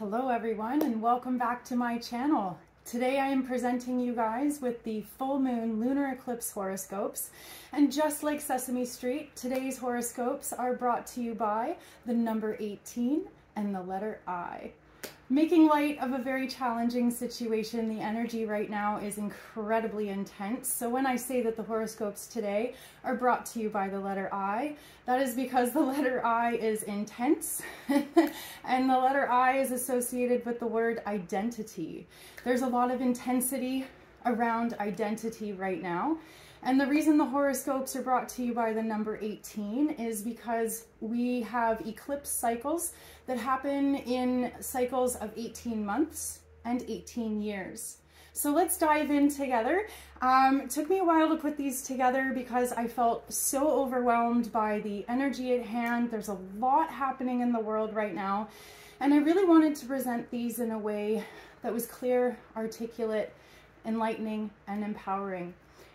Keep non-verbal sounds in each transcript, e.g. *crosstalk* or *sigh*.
Hello everyone and welcome back to my channel. Today I am presenting you guys with the full moon lunar eclipse horoscopes and just like Sesame Street, today's horoscopes are brought to you by the number 18 and the letter I. Making light of a very challenging situation, the energy right now is incredibly intense. So when I say that the horoscopes today are brought to you by the letter I, that is because *laughs* the letter I is intense *laughs* and the letter I is associated with the word identity. There's a lot of intensity around identity right now. And the reason the horoscopes are brought to you by the number 18 is because we have eclipse cycles that happen in cycles of 18 months and 18 years. So let's dive in together. Um, took me a while to put these together because I felt so overwhelmed by the energy at hand. There's a lot happening in the world right now. And I really wanted to present these in a way that was clear, articulate, enlightening, and empowering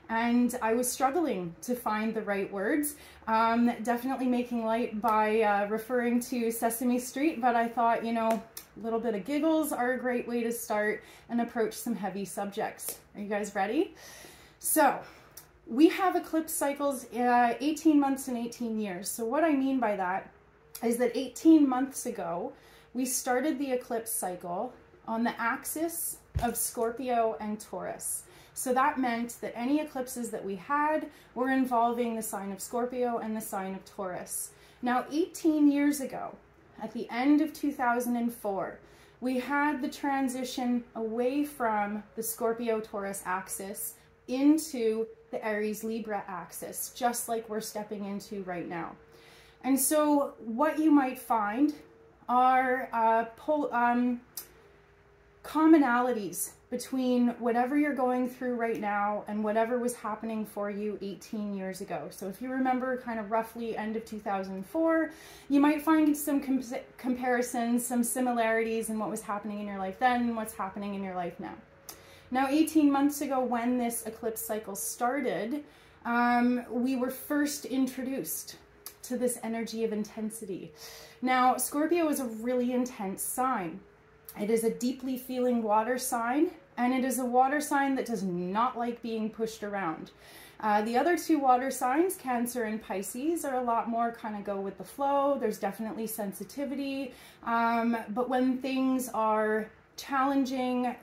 and I was struggling to find the right words. Um, definitely making light by uh, referring to Sesame Street, but I thought, you know, a little bit of giggles are a great way to start and approach some heavy subjects. Are you guys ready? So, we have eclipse cycles uh, 18 months and 18 years. So what I mean by that is that 18 months ago, we started the eclipse cycle on the axis of Scorpio and Taurus. So that meant that any eclipses that we had were involving the sign of Scorpio and the sign of Taurus. Now, 18 years ago, at the end of 2004, we had the transition away from the Scorpio-Taurus axis into the Aries-Libra axis, just like we're stepping into right now. And so what you might find are uh, um, commonalities between whatever you're going through right now and whatever was happening for you 18 years ago. So if you remember kind of roughly end of 2004, you might find some com comparisons, some similarities in what was happening in your life then and what's happening in your life now. Now, 18 months ago when this eclipse cycle started, um, we were first introduced to this energy of intensity. Now, Scorpio is a really intense sign. It is a deeply feeling water sign, and it is a water sign that does not like being pushed around. Uh, the other two water signs, Cancer and Pisces, are a lot more kind of go with the flow. There's definitely sensitivity. Um, but when things are challenging,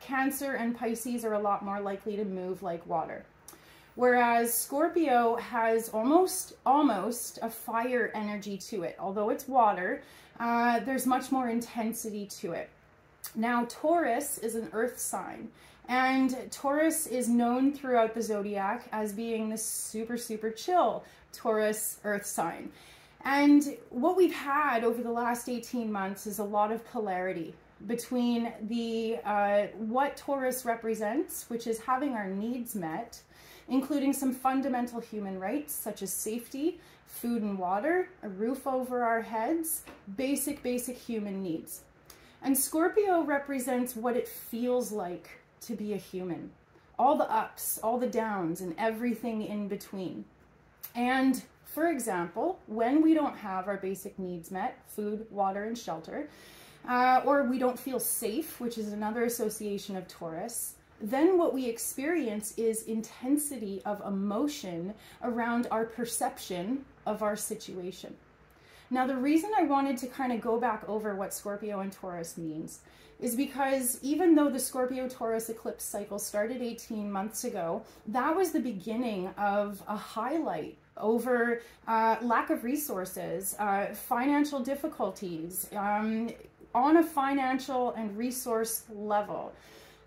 Cancer and Pisces are a lot more likely to move like water. Whereas Scorpio has almost, almost a fire energy to it. Although it's water, uh, there's much more intensity to it. Now, Taurus is an earth sign, and Taurus is known throughout the zodiac as being this super, super chill Taurus earth sign. And what we've had over the last 18 months is a lot of polarity between the uh, what Taurus represents, which is having our needs met, including some fundamental human rights such as safety, food and water, a roof over our heads, basic, basic human needs. And Scorpio represents what it feels like to be a human. All the ups, all the downs, and everything in between. And for example, when we don't have our basic needs met, food, water, and shelter, uh, or we don't feel safe, which is another association of Taurus, then what we experience is intensity of emotion around our perception of our situation. Now, the reason I wanted to kind of go back over what Scorpio and Taurus means is because even though the Scorpio Taurus eclipse cycle started 18 months ago, that was the beginning of a highlight over uh, lack of resources, uh, financial difficulties, um, on a financial and resource level.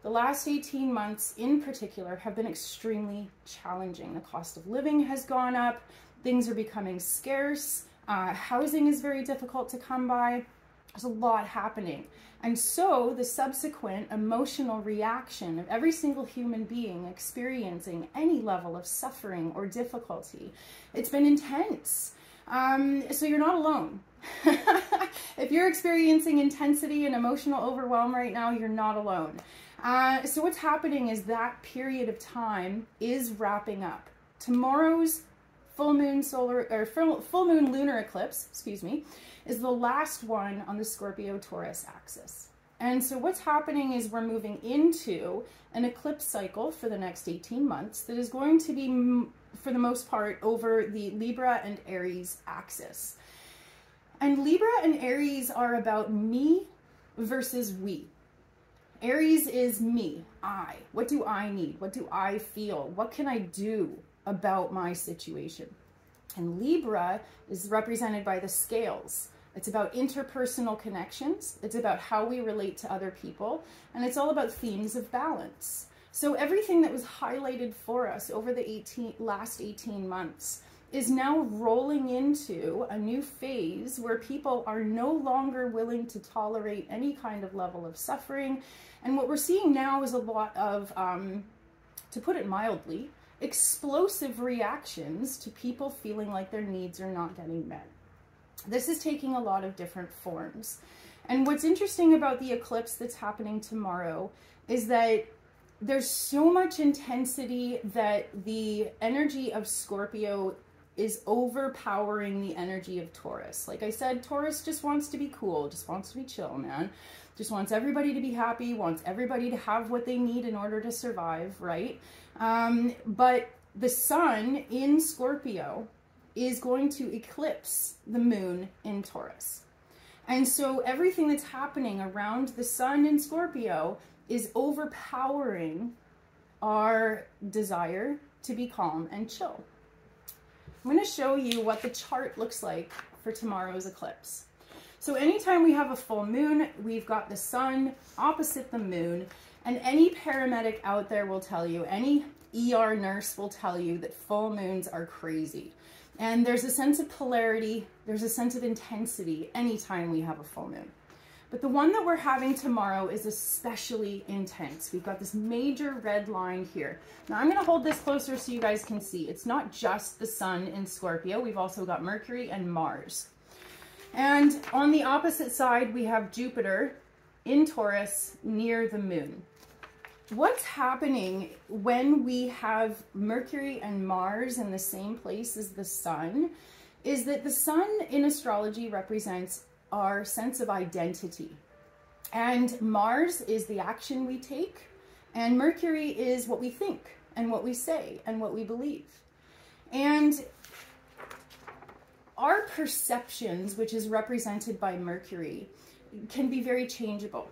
The last 18 months in particular have been extremely challenging. The cost of living has gone up, things are becoming scarce, uh, housing is very difficult to come by. There's a lot happening. And so the subsequent emotional reaction of every single human being experiencing any level of suffering or difficulty, it's been intense. Um, so you're not alone. *laughs* if you're experiencing intensity and emotional overwhelm right now, you're not alone. Uh, so what's happening is that period of time is wrapping up. Tomorrow's full moon solar or full, moon lunar eclipse, excuse me, is the last one on the Scorpio Taurus axis. And so what's happening is we're moving into an eclipse cycle for the next 18 months that is going to be, mm, for the most part, over the Libra and Aries axis. And Libra and Aries are about me versus we. Aries is me, I. What do I need? What do I feel? What can I do about my situation? And Libra is represented by the scales. It's about interpersonal connections. It's about how we relate to other people. And it's all about themes of balance. So everything that was highlighted for us over the 18, last 18 months is now rolling into a new phase where people are no longer willing to tolerate any kind of level of suffering. And what we're seeing now is a lot of, um, to put it mildly, explosive reactions to people feeling like their needs are not getting met. This is taking a lot of different forms. And what's interesting about the eclipse that's happening tomorrow is that there's so much intensity that the energy of Scorpio is overpowering the energy of Taurus. Like I said, Taurus just wants to be cool, just wants to be chill, man. Just wants everybody to be happy, wants everybody to have what they need in order to survive, right? Um, but the sun in Scorpio is going to eclipse the moon in Taurus. And so everything that's happening around the sun in Scorpio is overpowering our desire to be calm and chill. I'm going to show you what the chart looks like for tomorrow's eclipse. So anytime we have a full moon, we've got the sun opposite the moon, and any paramedic out there will tell you, any ER nurse will tell you that full moons are crazy. And there's a sense of polarity, there's a sense of intensity anytime we have a full moon. But the one that we're having tomorrow is especially intense. We've got this major red line here. Now I'm gonna hold this closer so you guys can see. It's not just the sun in Scorpio, we've also got Mercury and Mars. And on the opposite side, we have Jupiter in Taurus near the moon what's happening when we have Mercury and Mars in the same place as the sun is that the sun in astrology represents our sense of identity. And Mars is the action we take, and Mercury is what we think and what we say and what we believe. And our perceptions, which is represented by Mercury, can be very changeable.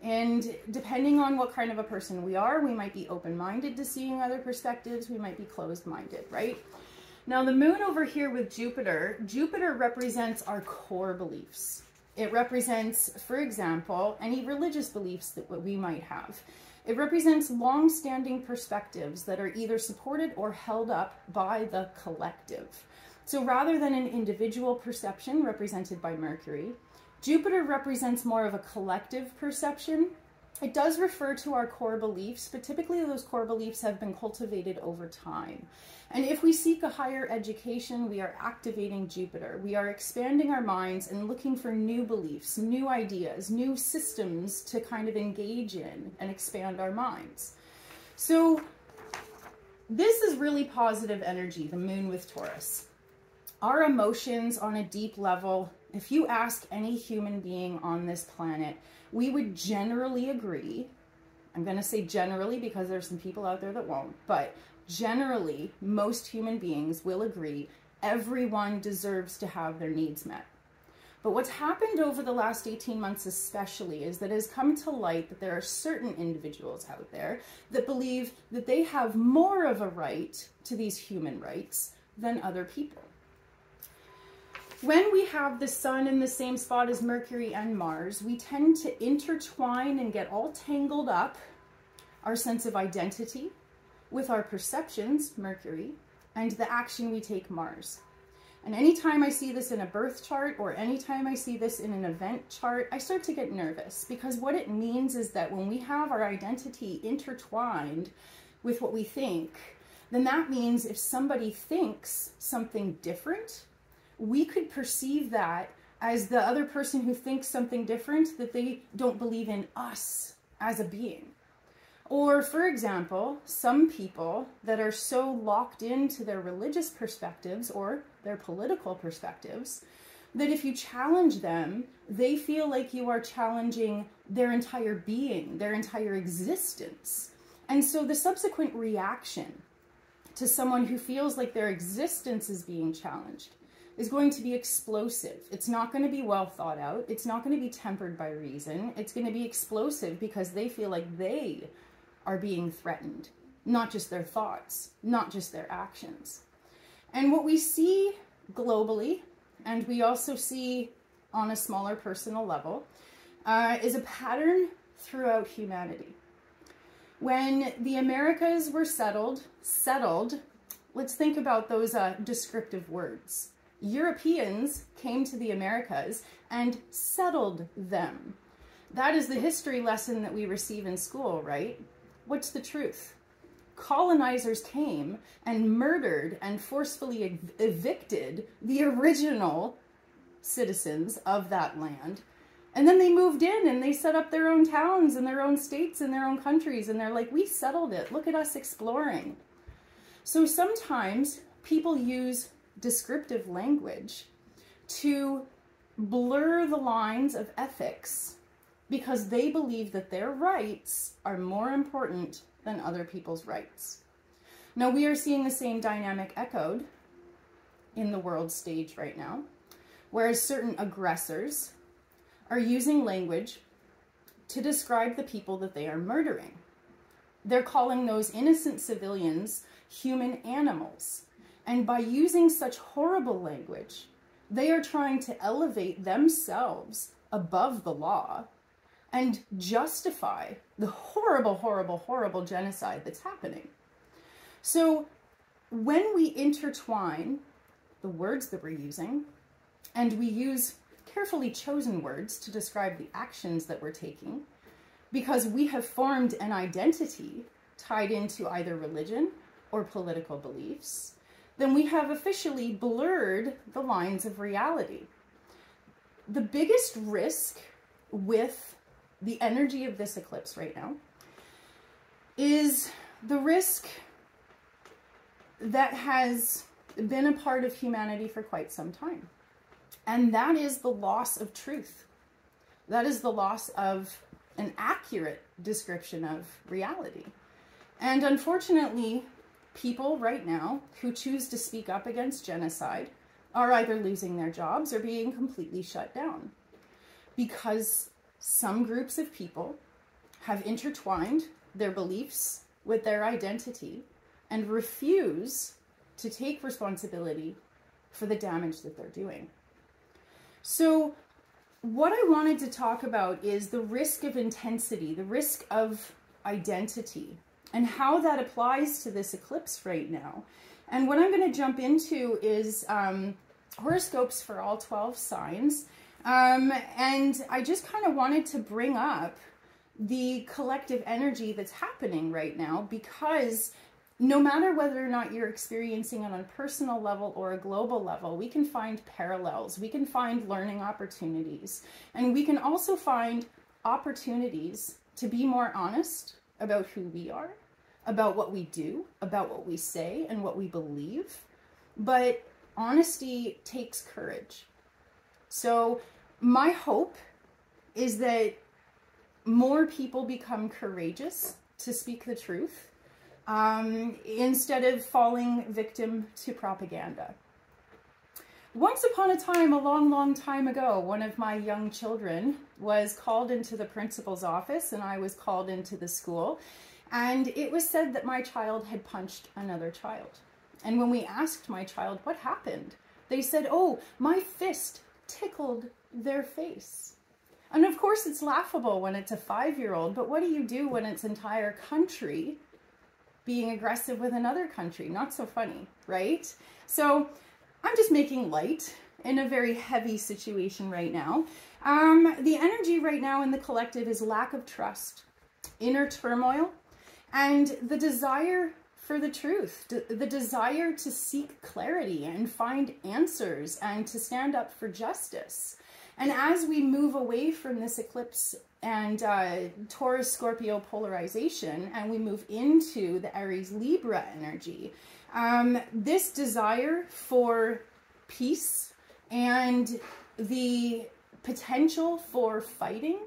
And depending on what kind of a person we are, we might be open-minded to seeing other perspectives. We might be closed-minded, right? Now the moon over here with Jupiter, Jupiter represents our core beliefs. It represents, for example, any religious beliefs that we might have. It represents long-standing perspectives that are either supported or held up by the collective. So rather than an individual perception represented by Mercury, Jupiter represents more of a collective perception. It does refer to our core beliefs, but typically those core beliefs have been cultivated over time. And if we seek a higher education, we are activating Jupiter. We are expanding our minds and looking for new beliefs, new ideas, new systems to kind of engage in and expand our minds. So this is really positive energy, the moon with Taurus. Our emotions on a deep level if you ask any human being on this planet, we would generally agree. I'm going to say generally because there's some people out there that won't, but generally, most human beings will agree everyone deserves to have their needs met. But what's happened over the last 18 months, especially, is that it has come to light that there are certain individuals out there that believe that they have more of a right to these human rights than other people. When we have the sun in the same spot as Mercury and Mars, we tend to intertwine and get all tangled up our sense of identity with our perceptions, Mercury, and the action we take, Mars. And anytime I see this in a birth chart or anytime I see this in an event chart, I start to get nervous because what it means is that when we have our identity intertwined with what we think, then that means if somebody thinks something different we could perceive that as the other person who thinks something different, that they don't believe in us as a being. Or, for example, some people that are so locked into their religious perspectives or their political perspectives that if you challenge them, they feel like you are challenging their entire being, their entire existence. And so the subsequent reaction to someone who feels like their existence is being challenged is going to be explosive. It's not going to be well thought out. It's not going to be tempered by reason. It's going to be explosive because they feel like they are being threatened, not just their thoughts, not just their actions. And what we see globally, and we also see on a smaller personal level, uh, is a pattern throughout humanity. When the Americas were settled, settled, let's think about those uh, descriptive words. Europeans came to the Americas and settled them. That is the history lesson that we receive in school, right? What's the truth? Colonizers came and murdered and forcefully ev evicted the original citizens of that land. And then they moved in and they set up their own towns and their own states and their own countries. And they're like, we settled it. Look at us exploring. So sometimes people use descriptive language to blur the lines of ethics because they believe that their rights are more important than other people's rights. Now, we are seeing the same dynamic echoed in the world stage right now, whereas certain aggressors are using language to describe the people that they are murdering. They're calling those innocent civilians human animals and by using such horrible language, they are trying to elevate themselves above the law and justify the horrible, horrible, horrible genocide that's happening. So when we intertwine the words that we're using and we use carefully chosen words to describe the actions that we're taking, because we have formed an identity tied into either religion or political beliefs, then we have officially blurred the lines of reality. The biggest risk with the energy of this eclipse right now is the risk that has been a part of humanity for quite some time. And that is the loss of truth. That is the loss of an accurate description of reality. And unfortunately, people right now who choose to speak up against genocide are either losing their jobs or being completely shut down because some groups of people have intertwined their beliefs with their identity and refuse to take responsibility for the damage that they're doing. So what I wanted to talk about is the risk of intensity, the risk of identity, and how that applies to this eclipse right now. And what I'm going to jump into is um, horoscopes for all 12 signs. Um, and I just kind of wanted to bring up the collective energy that's happening right now because no matter whether or not you're experiencing it on a personal level or a global level, we can find parallels. We can find learning opportunities. And we can also find opportunities to be more honest about who we are about what we do, about what we say, and what we believe. But honesty takes courage. So, my hope is that more people become courageous to speak the truth um, instead of falling victim to propaganda. Once upon a time, a long, long time ago, one of my young children was called into the principal's office and I was called into the school. And it was said that my child had punched another child. And when we asked my child what happened, they said, oh, my fist tickled their face. And of course, it's laughable when it's a five year old, but what do you do when it's entire country being aggressive with another country? Not so funny, right? So I'm just making light in a very heavy situation right now. Um, the energy right now in the collective is lack of trust, inner turmoil, and the desire for the truth, the desire to seek clarity and find answers and to stand up for justice. And as we move away from this eclipse and uh, Taurus Scorpio polarization and we move into the Aries Libra energy, um, this desire for peace and the potential for fighting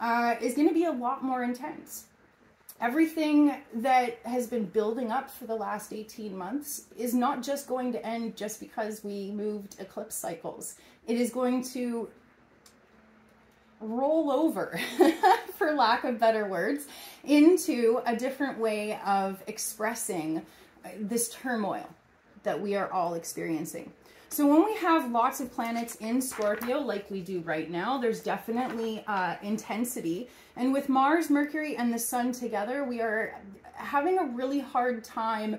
uh, is going to be a lot more intense. Everything that has been building up for the last 18 months is not just going to end just because we moved eclipse cycles. It is going to roll over, *laughs* for lack of better words, into a different way of expressing uh, this turmoil that we are all experiencing. So when we have lots of planets in Scorpio, like we do right now, there's definitely uh, intensity. And with Mars, Mercury, and the Sun together, we are having a really hard time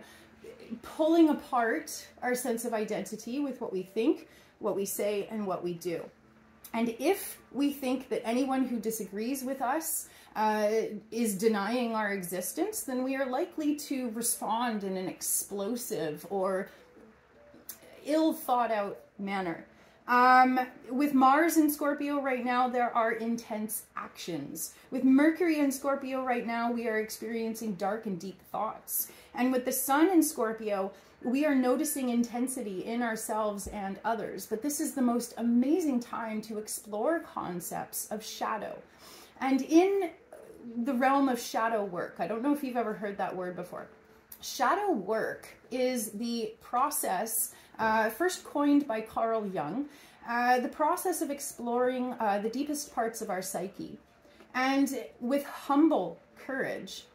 pulling apart our sense of identity with what we think, what we say, and what we do. And if we think that anyone who disagrees with us uh, is denying our existence, then we are likely to respond in an explosive or ill thought out manner. Um, with Mars in Scorpio right now, there are intense actions. With Mercury in Scorpio right now, we are experiencing dark and deep thoughts. And with the Sun in Scorpio, we are noticing intensity in ourselves and others. But this is the most amazing time to explore concepts of shadow. And in the realm of shadow work, I don't know if you've ever heard that word before. Shadow work is the process uh, first coined by Carl Jung, uh, the process of exploring uh, the deepest parts of our psyche. And with humble courage,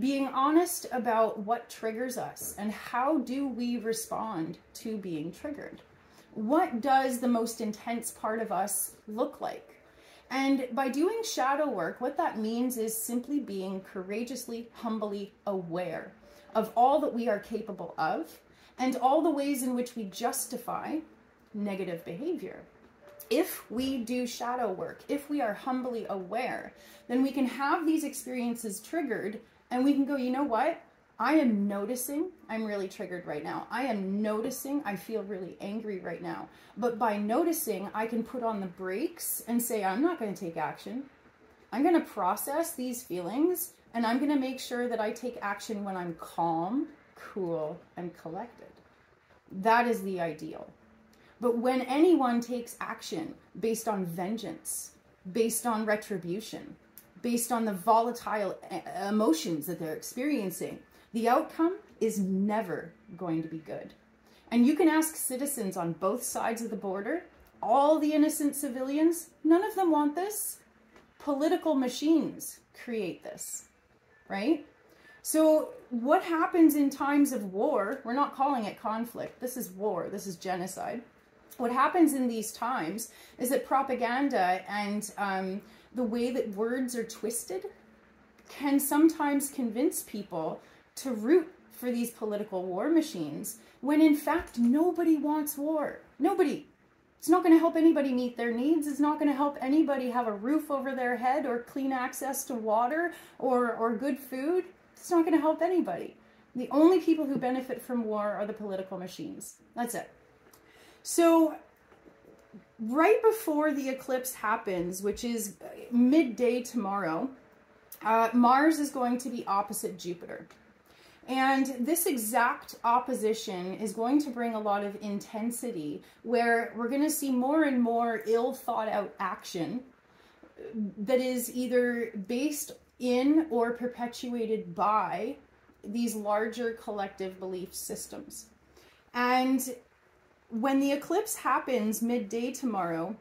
being honest about what triggers us and how do we respond to being triggered. What does the most intense part of us look like? And by doing shadow work, what that means is simply being courageously, humbly aware of all that we are capable of and all the ways in which we justify negative behavior. If we do shadow work, if we are humbly aware, then we can have these experiences triggered and we can go, you know what? I am noticing I'm really triggered right now. I am noticing I feel really angry right now. But by noticing, I can put on the brakes and say, I'm not going to take action. I'm going to process these feelings and I'm going to make sure that I take action when I'm calm, cool, and collected. That is the ideal. But when anyone takes action based on vengeance, based on retribution, based on the volatile emotions that they're experiencing, the outcome is never going to be good. And you can ask citizens on both sides of the border, all the innocent civilians, none of them want this. Political machines create this, right? So what happens in times of war, we're not calling it conflict, this is war, this is genocide. What happens in these times is that propaganda and um, the way that words are twisted can sometimes convince people to root for these political war machines when in fact nobody wants war. Nobody. It's not going to help anybody meet their needs. It's not going to help anybody have a roof over their head or clean access to water or, or good food. It's not going to help anybody. The only people who benefit from war are the political machines. That's it. So, right before the eclipse happens, which is midday tomorrow, uh, Mars is going to be opposite Jupiter. And this exact opposition is going to bring a lot of intensity where we're going to see more and more ill thought out action that is either based in or perpetuated by these larger collective belief systems. And when the eclipse happens midday tomorrow,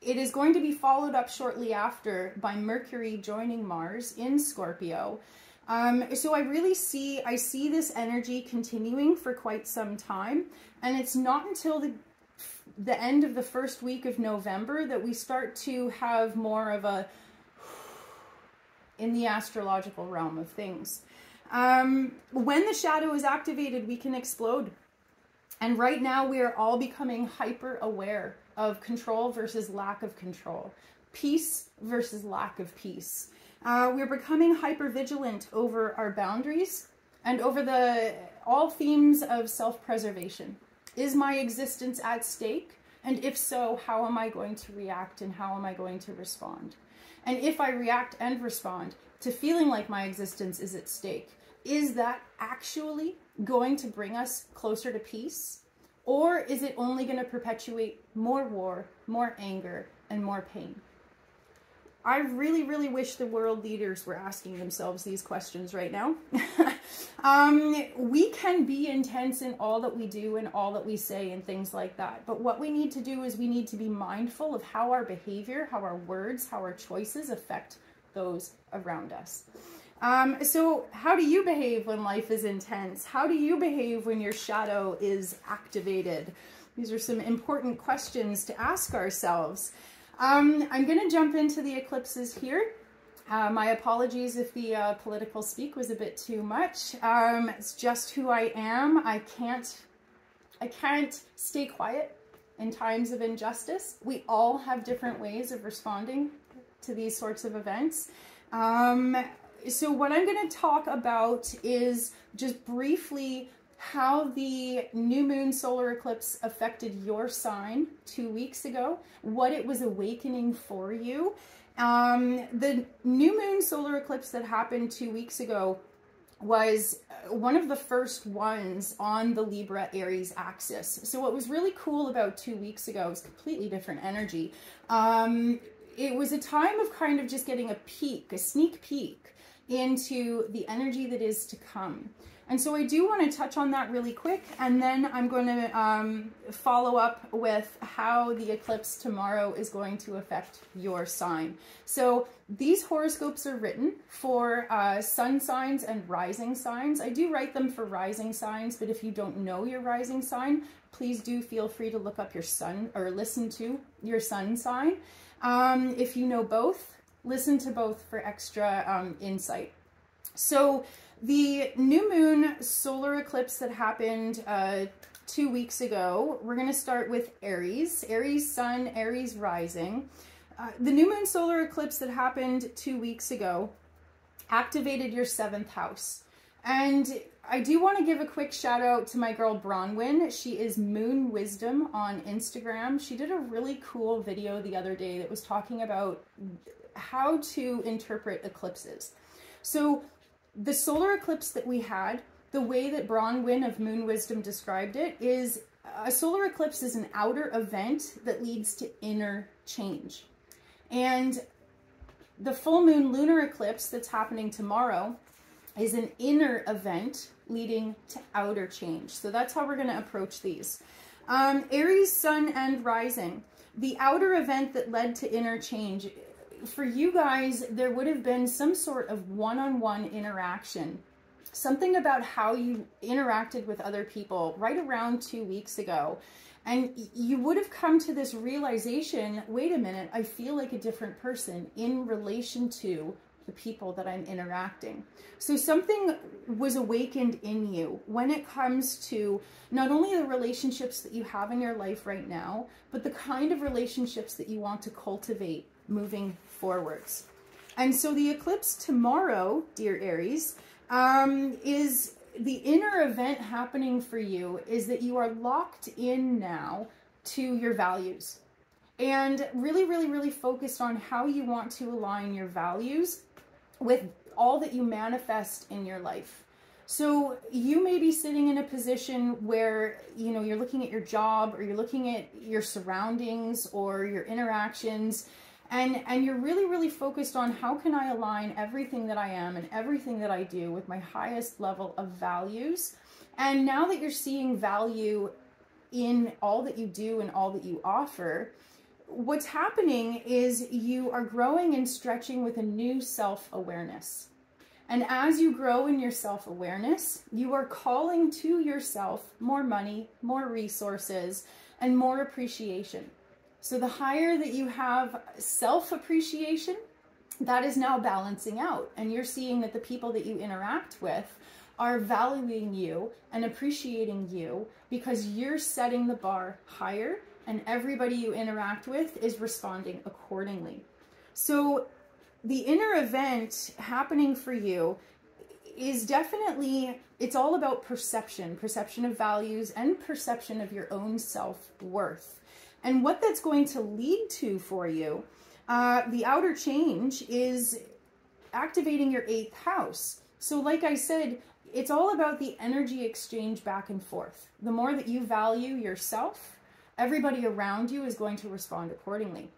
it is going to be followed up shortly after by Mercury joining Mars in Scorpio. Um, so I really see, I see this energy continuing for quite some time. And it's not until the, the end of the first week of November that we start to have more of a in the astrological realm of things. Um, when the shadow is activated, we can explode. And right now, we are all becoming hyper aware of control versus lack of control, peace versus lack of peace. Uh, we're becoming hyper vigilant over our boundaries and over the all themes of self-preservation. Is my existence at stake? And if so, how am I going to react and how am I going to respond? And if I react and respond to feeling like my existence is at stake, is that actually going to bring us closer to peace? Or is it only going to perpetuate more war, more anger, and more pain? I really, really wish the world leaders were asking themselves these questions right now. *laughs* um, we can be intense in all that we do and all that we say and things like that. But what we need to do is we need to be mindful of how our behavior, how our words, how our choices affect those around us. Um, so how do you behave when life is intense? How do you behave when your shadow is activated? These are some important questions to ask ourselves. Um, I'm going to jump into the eclipses here. Uh, my apologies if the uh, political speak was a bit too much. Um, it's just who I am. I can't, I can't stay quiet in times of injustice. We all have different ways of responding to these sorts of events. Um, so what I'm going to talk about is just briefly how the new moon solar eclipse affected your sign two weeks ago, what it was awakening for you. Um, the new moon solar eclipse that happened two weeks ago was uh, one of the first ones on the Libra Aries axis. So what was really cool about two weeks ago was completely different energy. Um, it was a time of kind of just getting a peek, a sneak peek into the energy that is to come. And so I do want to touch on that really quick, and then I'm going to um, follow up with how the eclipse tomorrow is going to affect your sign. So these horoscopes are written for uh, sun signs and rising signs. I do write them for rising signs, but if you don't know your rising sign, please do feel free to look up your sun or listen to your sun sign. Um, if you know both, listen to both for extra um, insight. So the new moon solar eclipse that happened uh, two weeks ago, we're going to start with Aries, Aries sun, Aries rising. Uh, the new moon solar eclipse that happened two weeks ago activated your seventh house. And I do want to give a quick shout out to my girl Bronwyn. She is Moon Wisdom on Instagram. She did a really cool video the other day that was talking about how to interpret eclipses. So the solar eclipse that we had, the way that Bronwyn of Moon Wisdom described it is a solar eclipse is an outer event that leads to inner change. And the full moon lunar eclipse that's happening tomorrow is an inner event leading to outer change. So that's how we're going to approach these. Um, Aries, Sun, and Rising. The outer event that led to inner change for you guys, there would have been some sort of one-on-one -on -one interaction. Something about how you interacted with other people right around two weeks ago. And you would have come to this realization, wait a minute, I feel like a different person in relation to the people that I'm interacting. So something was awakened in you when it comes to not only the relationships that you have in your life right now, but the kind of relationships that you want to cultivate moving forwards. And so the eclipse tomorrow, dear Aries, um, is the inner event happening for you is that you are locked in now to your values and really, really, really focused on how you want to align your values with all that you manifest in your life. So you may be sitting in a position where, you know, you're looking at your job or you're looking at your surroundings or your interactions and and you're really really focused on how can i align everything that i am and everything that i do with my highest level of values. And now that you're seeing value in all that you do and all that you offer what's happening is you are growing and stretching with a new self-awareness. And as you grow in your self-awareness you are calling to yourself more money more resources and more appreciation so the higher that you have self-appreciation, that is now balancing out. And you're seeing that the people that you interact with are valuing you and appreciating you because you're setting the bar higher and everybody you interact with is responding accordingly. So the inner event happening for you is definitely, it's all about perception, perception of values and perception of your own self-worth. And what that's going to lead to for you, uh, the outer change is activating your eighth house. So, like I said, it's all about the energy exchange back and forth. The more that you value yourself, everybody around you is going to respond accordingly.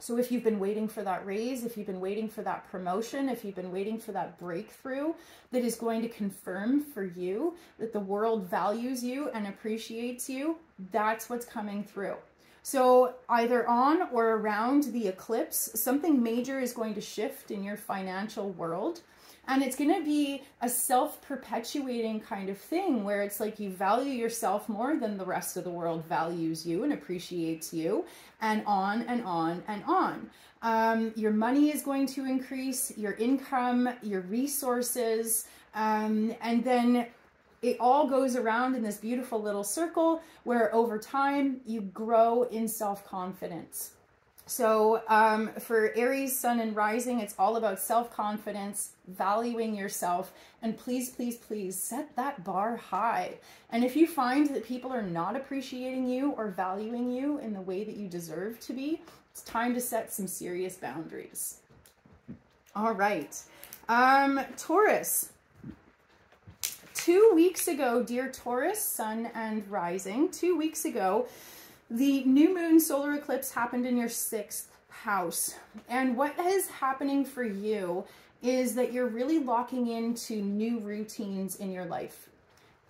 So if you've been waiting for that raise, if you've been waiting for that promotion, if you've been waiting for that breakthrough that is going to confirm for you that the world values you and appreciates you, that's what's coming through. So either on or around the eclipse, something major is going to shift in your financial world. And it's going to be a self perpetuating kind of thing where it's like you value yourself more than the rest of the world values you and appreciates you, and on and on and on. Um, your money is going to increase, your income, your resources, um, and then it all goes around in this beautiful little circle where over time you grow in self confidence. So um, for Aries, Sun, and Rising, it's all about self-confidence, valuing yourself, and please, please, please set that bar high. And if you find that people are not appreciating you or valuing you in the way that you deserve to be, it's time to set some serious boundaries. All right. Um, Taurus. Two weeks ago, dear Taurus, Sun, and Rising, two weeks ago, the new moon solar eclipse happened in your sixth house. And what is happening for you is that you're really locking into new routines in your life.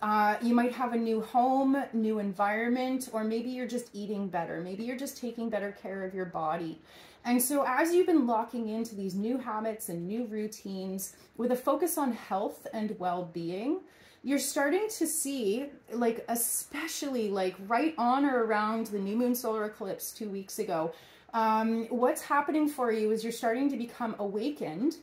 Uh, you might have a new home, new environment, or maybe you're just eating better. Maybe you're just taking better care of your body. And so as you've been locking into these new habits and new routines with a focus on health and well-being, you're starting to see like especially like right on or around the new moon solar eclipse two weeks ago um, what's happening for you is you're starting to become awakened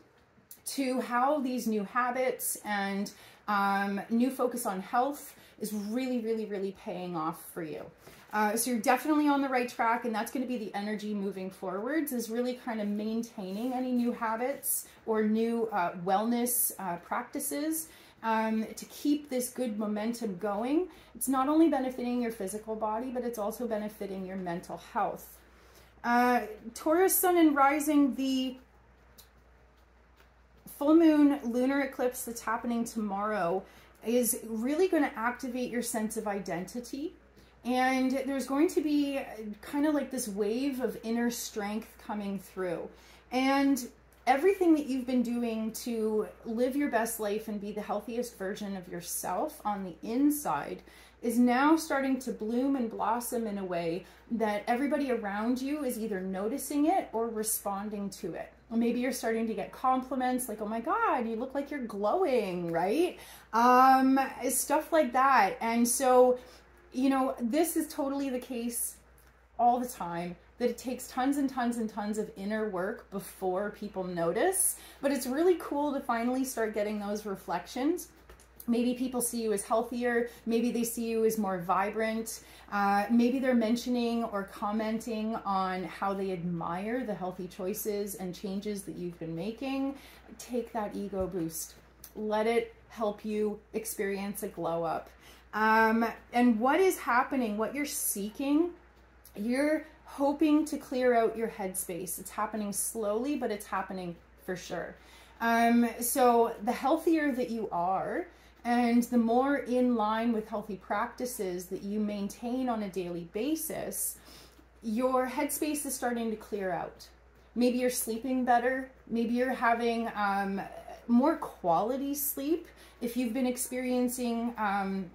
to how these new habits and um, new focus on health is really really really paying off for you. Uh, so you're definitely on the right track and that's going to be the energy moving forwards is really kind of maintaining any new habits or new uh, wellness uh, practices um, to keep this good momentum going. It's not only benefiting your physical body, but it's also benefiting your mental health. Uh, Taurus, Sun, and Rising, the full moon lunar eclipse that's happening tomorrow is really going to activate your sense of identity. And there's going to be kind of like this wave of inner strength coming through. And everything that you've been doing to live your best life and be the healthiest version of yourself on the inside is now starting to bloom and blossom in a way that everybody around you is either noticing it or responding to it. maybe you're starting to get compliments like, oh my God, you look like you're glowing, right? Um, stuff like that. And so, you know, this is totally the case all the time that it takes tons and tons and tons of inner work before people notice. But it's really cool to finally start getting those reflections. Maybe people see you as healthier. Maybe they see you as more vibrant. Uh, maybe they're mentioning or commenting on how they admire the healthy choices and changes that you've been making. Take that ego boost. Let it help you experience a glow up. Um, and what is happening, what you're seeking, you're hoping to clear out your headspace. It's happening slowly, but it's happening for sure. Um, so the healthier that you are, and the more in line with healthy practices that you maintain on a daily basis, your headspace is starting to clear out. Maybe you're sleeping better. Maybe you're having um, more quality sleep. If you've been experiencing um,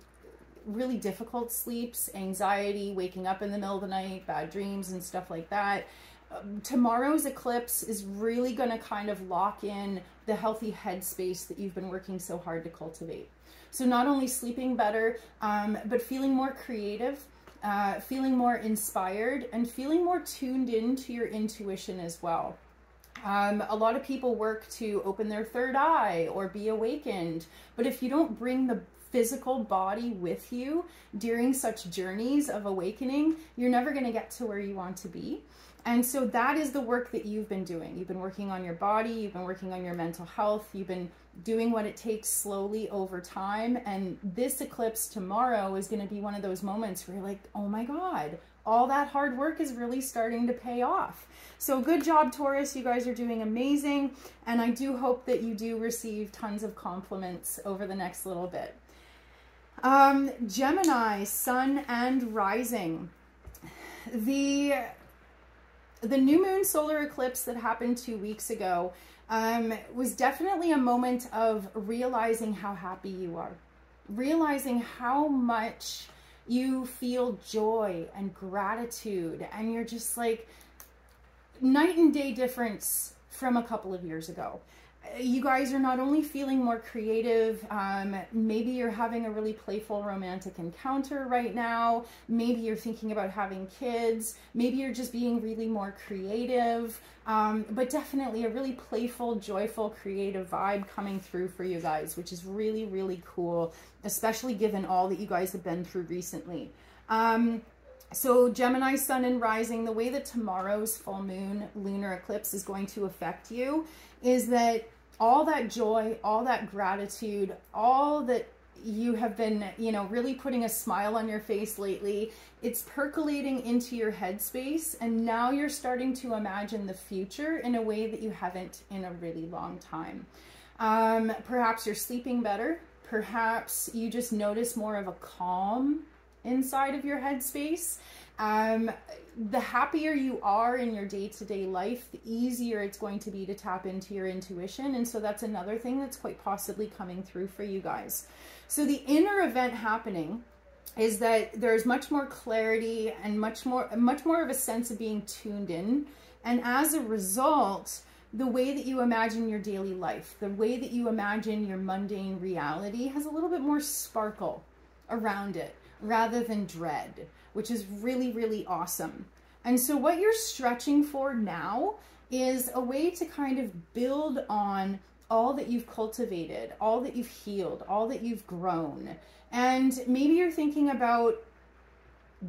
really difficult sleeps, anxiety, waking up in the middle of the night, bad dreams, and stuff like that. Um, tomorrow's eclipse is really going to kind of lock in the healthy headspace that you've been working so hard to cultivate. So, not only sleeping better, um, but feeling more creative, uh, feeling more inspired, and feeling more tuned into your intuition as well. Um, a lot of people work to open their third eye or be awakened, but if you don't bring the physical body with you during such journeys of awakening, you're never going to get to where you want to be. And so that is the work that you've been doing. You've been working on your body, you've been working on your mental health, you've been doing what it takes slowly over time. And this eclipse tomorrow is going to be one of those moments where you're like, oh my God, all that hard work is really starting to pay off. So good job, Taurus. You guys are doing amazing. And I do hope that you do receive tons of compliments over the next little bit. Um, Gemini, Sun and Rising. The the new moon solar eclipse that happened two weeks ago um, was definitely a moment of realizing how happy you are, realizing how much you feel joy and gratitude, and you're just like night and day difference from a couple of years ago you guys are not only feeling more creative, um, maybe you're having a really playful romantic encounter right now, maybe you're thinking about having kids, maybe you're just being really more creative, um, but definitely a really playful, joyful, creative vibe coming through for you guys, which is really, really cool, especially given all that you guys have been through recently. Um, so Gemini Sun and Rising, the way that tomorrow's full moon lunar eclipse is going to affect you is that all that joy, all that gratitude, all that you have been, you know, really putting a smile on your face lately, it's percolating into your headspace. And now you're starting to imagine the future in a way that you haven't in a really long time. Um, perhaps you're sleeping better. Perhaps you just notice more of a calm inside of your headspace. Um, the happier you are in your day to day life, the easier it's going to be to tap into your intuition. And so that's another thing that's quite possibly coming through for you guys. So the inner event happening is that there's much more clarity and much more much more of a sense of being tuned in and as a result the way that you imagine your daily life the way that you imagine your mundane reality has a little bit more sparkle around it rather than dread which is really, really awesome. And so what you're stretching for now is a way to kind of build on all that you've cultivated, all that you've healed, all that you've grown. And maybe you're thinking about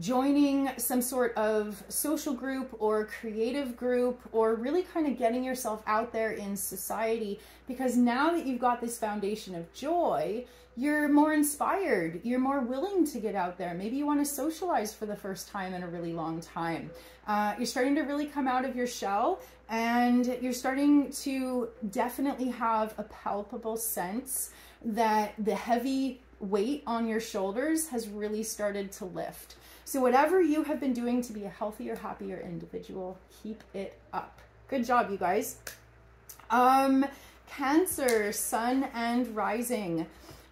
joining some sort of social group or creative group or really kind of getting yourself out there in society because now that you've got this foundation of joy, you're more inspired, you're more willing to get out there. Maybe you want to socialize for the first time in a really long time. Uh, you're starting to really come out of your shell and you're starting to definitely have a palpable sense that the heavy weight on your shoulders has really started to lift. So whatever you have been doing to be a healthier, happier individual, keep it up. Good job, you guys. Um, Cancer, Sun and Rising.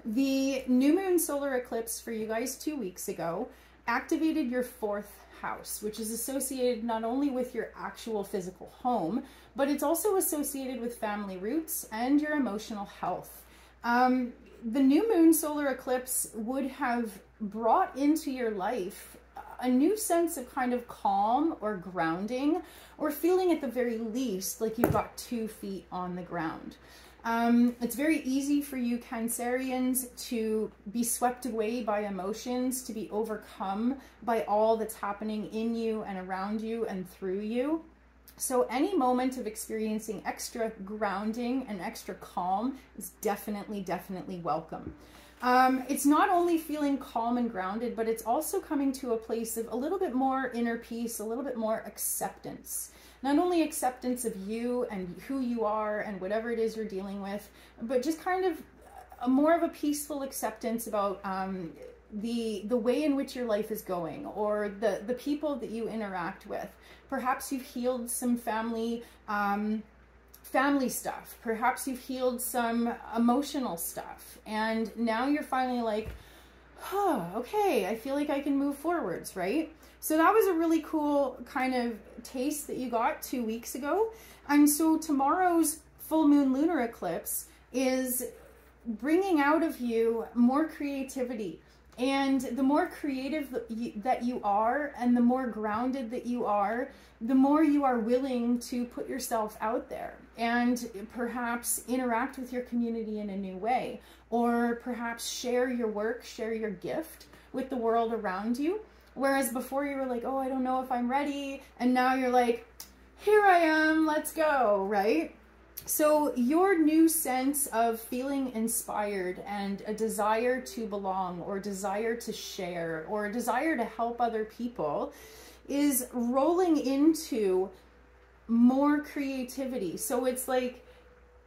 The new moon solar eclipse for you guys two weeks ago activated your fourth house, which is associated not only with your actual physical home, but it's also associated with family roots and your emotional health. Um, the new moon solar eclipse would have brought into your life a new sense of kind of calm or grounding, or feeling at the very least like you've got two feet on the ground. Um, it's very easy for you Cancerians to be swept away by emotions, to be overcome by all that's happening in you and around you and through you. So any moment of experiencing extra grounding and extra calm is definitely, definitely welcome. Um, it's not only feeling calm and grounded, but it's also coming to a place of a little bit more inner peace, a little bit more acceptance not only acceptance of you and who you are and whatever it is you're dealing with, but just kind of a more of a peaceful acceptance about um, the the way in which your life is going or the the people that you interact with. Perhaps you've healed some family um, family stuff. Perhaps you've healed some emotional stuff, and now you're finally like, oh, okay, I feel like I can move forwards, right? So that was a really cool kind of taste that you got two weeks ago. And so tomorrow's full moon lunar eclipse is bringing out of you more creativity. And the more creative that you are and the more grounded that you are, the more you are willing to put yourself out there and perhaps interact with your community in a new way, or perhaps share your work, share your gift with the world around you Whereas before you were like, oh, I don't know if I'm ready. And now you're like, here I am, let's go, right? So your new sense of feeling inspired and a desire to belong or desire to share or a desire to help other people is rolling into more creativity. So it's like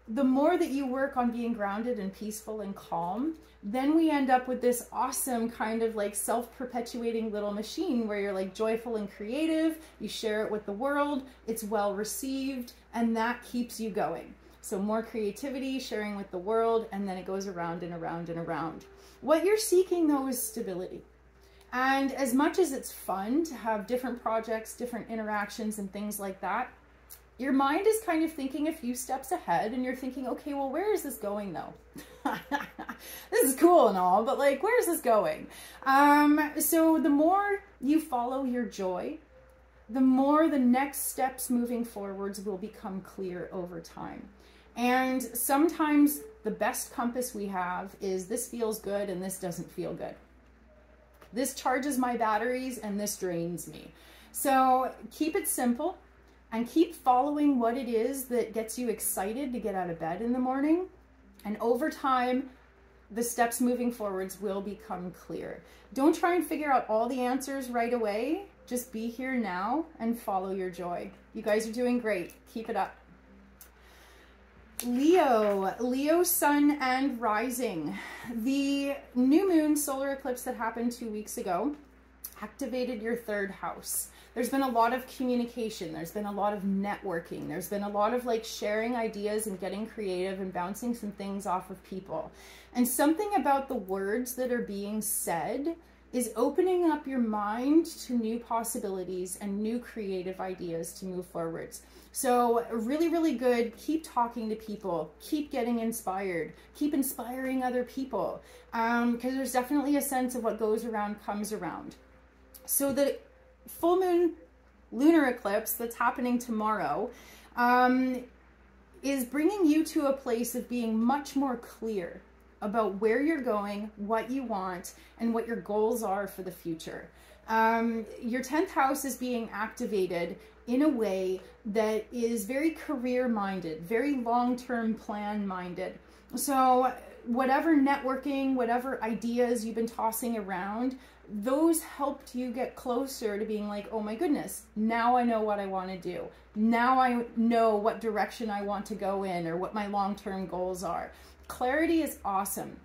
the more that you work on being grounded and peaceful and calm, then we end up with this awesome kind of like self perpetuating little machine where you're like joyful and creative, you share it with the world, it's well received, and that keeps you going. So, more creativity, sharing with the world, and then it goes around and around and around. What you're seeking though is stability. And as much as it's fun to have different projects, different interactions, and things like that, your mind is kind of thinking a few steps ahead and you're thinking, okay, well, where is this going though? *laughs* this is cool and all, but like, where is this going? Um, so the more you follow your joy, the more the next steps moving forwards will become clear over time. And sometimes the best compass we have is this feels good and this doesn't feel good. This charges my batteries and this drains me. So keep it simple and keep following what it is that gets you excited to get out of bed in the morning. And over time, the steps moving forwards will become clear. Don't try and figure out all the answers right away. Just be here now and follow your joy. You guys are doing great. Keep it up. Leo, Leo sun and rising. The new moon solar eclipse that happened two weeks ago activated your third house there's been a lot of communication there's been a lot of networking there's been a lot of like sharing ideas and getting creative and bouncing some things off of people and something about the words that are being said is opening up your mind to new possibilities and new creative ideas to move forwards. So, really, really good. Keep talking to people, keep getting inspired, keep inspiring other people, because um, there's definitely a sense of what goes around comes around. So, the full moon lunar eclipse that's happening tomorrow um, is bringing you to a place of being much more clear about where you're going, what you want, and what your goals are for the future. Um, your 10th house is being activated in a way that is very career minded, very long term plan minded. So, whatever networking, whatever ideas you've been tossing around, those helped you get closer to being like, oh my goodness, now I know what I want to do. Now I know what direction I want to go in or what my long term goals are. Clarity is awesome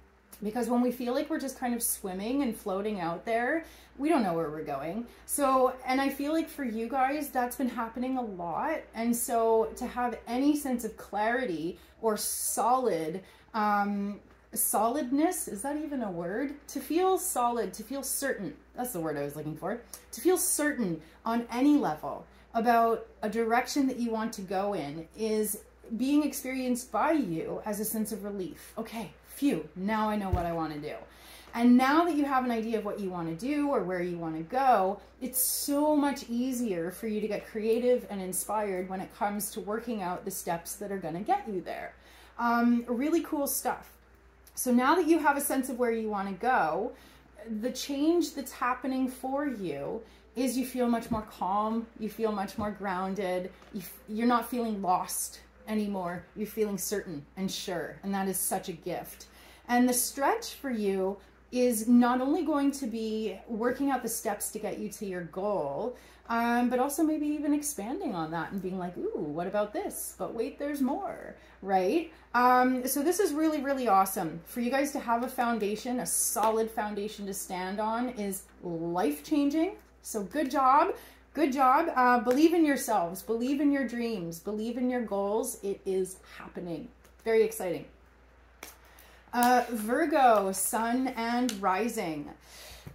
because when we feel like we're just kind of swimming and floating out there, we don't know where we're going. So, and I feel like for you guys, that's been happening a lot. And so to have any sense of clarity or solid um, solidness is that even a word? To feel solid to feel certain that's the word i was looking for. To feel certain on any level about a direction that you want to go in is being experienced by you as a sense of relief. Okay phew now i know what i want to do. And now that you have an idea of what you want to do or where you want to go it's so much easier for you to get creative and inspired when it comes to working out the steps that are going to get you there. Um, really cool stuff so now that you have a sense of where you want to go, the change that's happening for you is you feel much more calm, you feel much more grounded, you you're not feeling lost anymore. You're feeling certain and sure, and that is such a gift. And the stretch for you is not only going to be working out the steps to get you to your goal, um, but also maybe even expanding on that and being like, ooh, what about this? But wait, there's more, right? Um, so this is really, really awesome. For you guys to have a foundation, a solid foundation to stand on is life-changing. So good job. Good job. Uh, believe in yourselves. Believe in your dreams. Believe in your goals. It is happening. Very exciting. Uh, Virgo, sun and rising.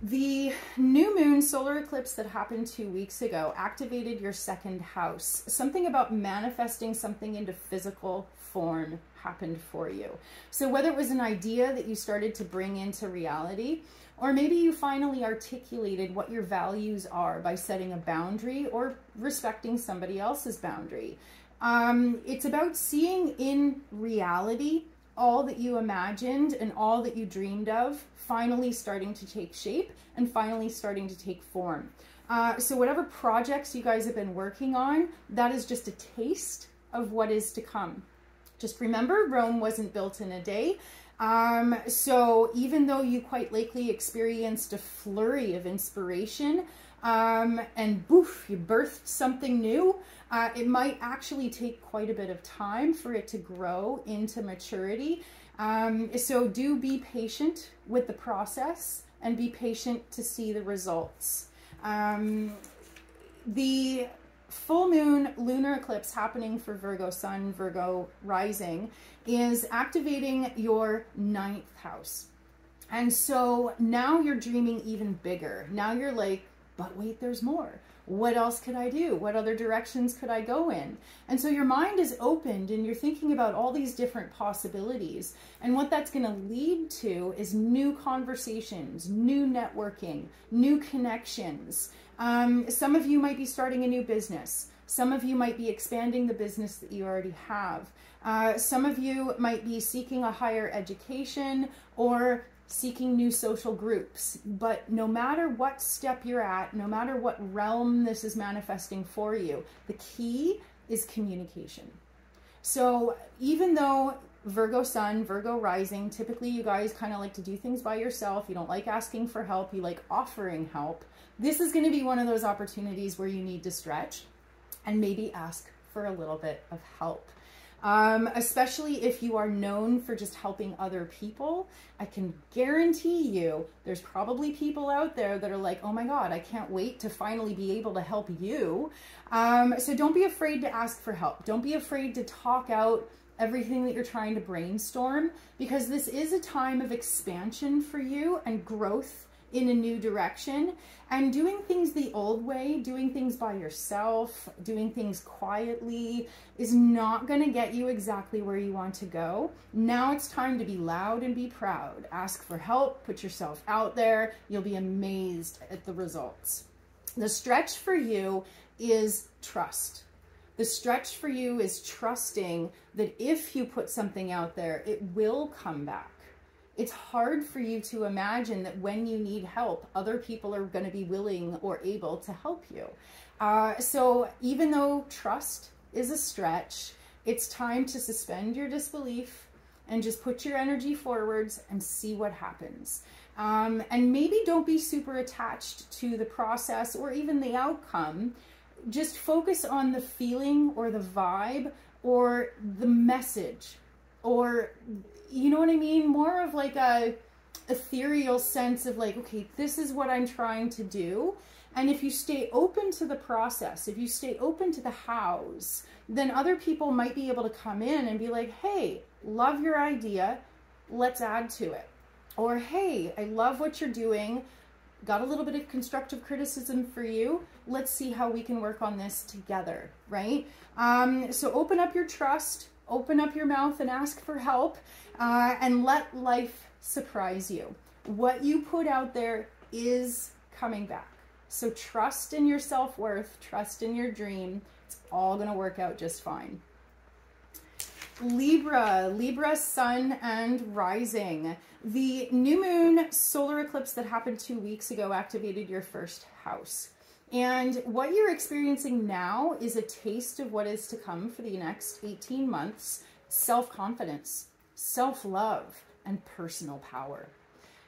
The new moon solar eclipse that happened two weeks ago activated your second house. Something about manifesting something into physical form happened for you. So, whether it was an idea that you started to bring into reality, or maybe you finally articulated what your values are by setting a boundary or respecting somebody else's boundary. Um, it's about seeing in reality all that you imagined and all that you dreamed of finally starting to take shape and finally starting to take form. Uh, so whatever projects you guys have been working on, that is just a taste of what is to come. Just remember, Rome wasn't built in a day. Um, so even though you quite likely experienced a flurry of inspiration, um, and boof, you birthed something new. Uh, it might actually take quite a bit of time for it to grow into maturity. Um, so do be patient with the process and be patient to see the results. Um, the full moon lunar eclipse happening for Virgo Sun, Virgo rising is activating your ninth house. And so now you're dreaming even bigger. Now you're like, but wait, there's more. What else could I do? What other directions could I go in? And so your mind is opened and you're thinking about all these different possibilities. And what that's going to lead to is new conversations, new networking, new connections. Um, some of you might be starting a new business. Some of you might be expanding the business that you already have. Uh, some of you might be seeking a higher education or seeking new social groups. But no matter what step you're at, no matter what realm this is manifesting for you, the key is communication. So even though Virgo sun, Virgo rising, typically you guys kind of like to do things by yourself. You don't like asking for help. You like offering help. This is going to be one of those opportunities where you need to stretch and maybe ask for a little bit of help. Um, especially if you are known for just helping other people. I can guarantee you there's probably people out there that are like, oh my God, I can't wait to finally be able to help you. Um, so don't be afraid to ask for help. Don't be afraid to talk out everything that you're trying to brainstorm because this is a time of expansion for you and growth in a new direction and doing things the old way, doing things by yourself, doing things quietly is not going to get you exactly where you want to go. Now it's time to be loud and be proud. Ask for help, put yourself out there. You'll be amazed at the results. The stretch for you is trust. The stretch for you is trusting that if you put something out there, it will come back it's hard for you to imagine that when you need help, other people are going to be willing or able to help you. Uh, so even though trust is a stretch, it's time to suspend your disbelief and just put your energy forwards and see what happens. Um, and maybe don't be super attached to the process or even the outcome. Just focus on the feeling or the vibe or the message or you know what I mean? More of like a ethereal sense of like, okay, this is what I'm trying to do. And if you stay open to the process, if you stay open to the hows, then other people might be able to come in and be like, hey, love your idea, let's add to it. Or, hey, I love what you're doing, got a little bit of constructive criticism for you, let's see how we can work on this together, right? Um, so open up your trust, open up your mouth and ask for help uh, and let life surprise you. What you put out there is coming back. So trust in your self-worth, trust in your dream. It's all going to work out just fine. Libra, Libra sun and rising. The new moon solar eclipse that happened two weeks ago activated your first house. And what you're experiencing now is a taste of what is to come for the next 18 months self confidence, self love, and personal power.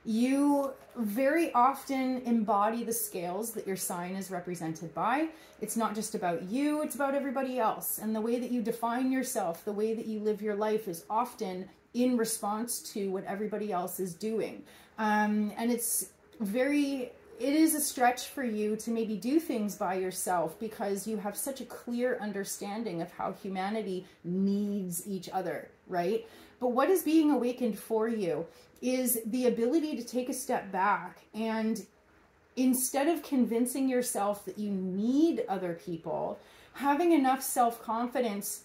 You very often embody the scales that your sign is represented by. It's not just about you, it's about everybody else. And the way that you define yourself, the way that you live your life is often in response to what everybody else is doing. Um, and it's very it is a stretch for you to maybe do things by yourself because you have such a clear understanding of how humanity needs each other, right? But what is being awakened for you is the ability to take a step back and instead of convincing yourself that you need other people, having enough self confidence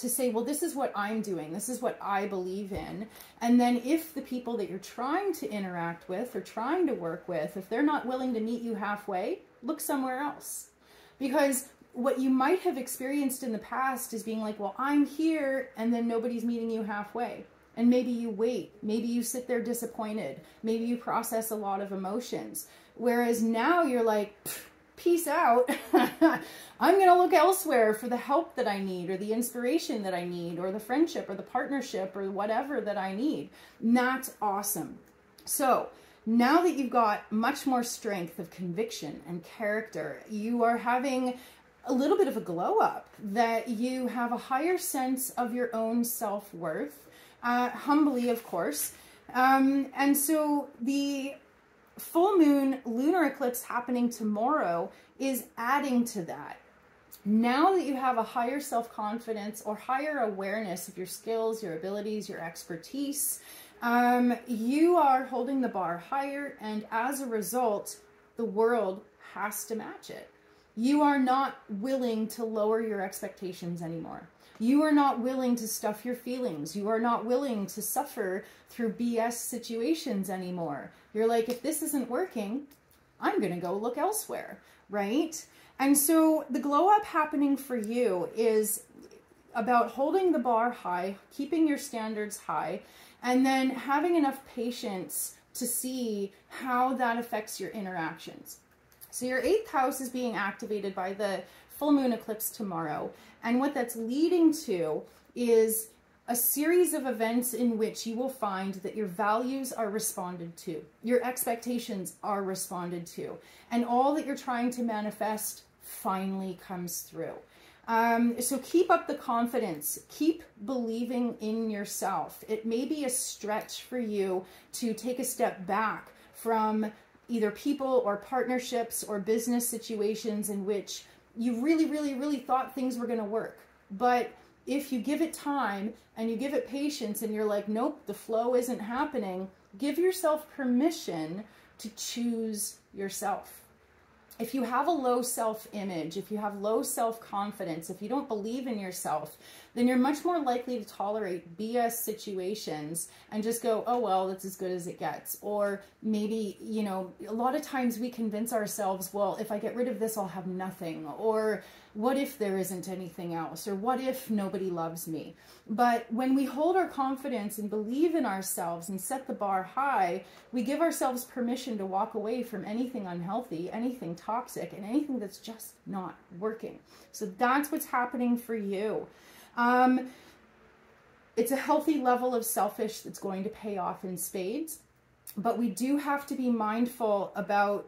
to say, well, this is what I'm doing, this is what I believe in. And then if the people that you're trying to interact with or trying to work with, if they're not willing to meet you halfway, look somewhere else. Because what you might have experienced in the past is being like, well, I'm here, and then nobody's meeting you halfway. And maybe you wait. Maybe you sit there disappointed. Maybe you process a lot of emotions. Whereas now you're like, peace out. *laughs* I'm going to look elsewhere for the help that I need or the inspiration that I need or the friendship or the partnership or whatever that I need. And that's awesome. So now that you've got much more strength of conviction and character, you are having a little bit of a glow up, that you have a higher sense of your own self worth, uh, humbly, of course. Um, and so the full moon lunar eclipse happening tomorrow is adding to that. Now that you have a higher self confidence or higher awareness of your skills, your abilities, your expertise, um, you are holding the bar higher, and as a result, the world has to match it. You are not willing to lower your expectations anymore. You are not willing to stuff your feelings. You are not willing to suffer through BS situations anymore. You're like, if this isn't working, I'm going to go look elsewhere, right? And so the glow up happening for you is about holding the bar high, keeping your standards high, and then having enough patience to see how that affects your interactions. So your eighth house is being activated by the full moon eclipse tomorrow. And what that's leading to is a series of events in which you will find that your values are responded to, your expectations are responded to, and all that you're trying to manifest finally comes through. Um, so keep up the confidence. Keep believing in yourself. It may be a stretch for you to take a step back from either people or partnerships or business situations in which you really, really, really thought things were going to work. But if you give it time and you give it patience and you're like, nope, the flow isn't happening, give yourself permission to choose yourself if you have a low self image, if you have low self confidence, if you don't believe in yourself, then you're much more likely to tolerate BS situations and just go, oh, well, that's as good as it gets. Or maybe, you know, a lot of times we convince ourselves, well, if I get rid of this, I'll have nothing. Or what if there isn't anything else? Or what if nobody loves me? But when we hold our confidence and believe in ourselves and set the bar high, we give ourselves permission to walk away from anything unhealthy, anything toxic, and anything that's just not working. So that's what's happening for you. Um, it's a healthy level of selfish that's going to pay off in spades, but we do have to be mindful about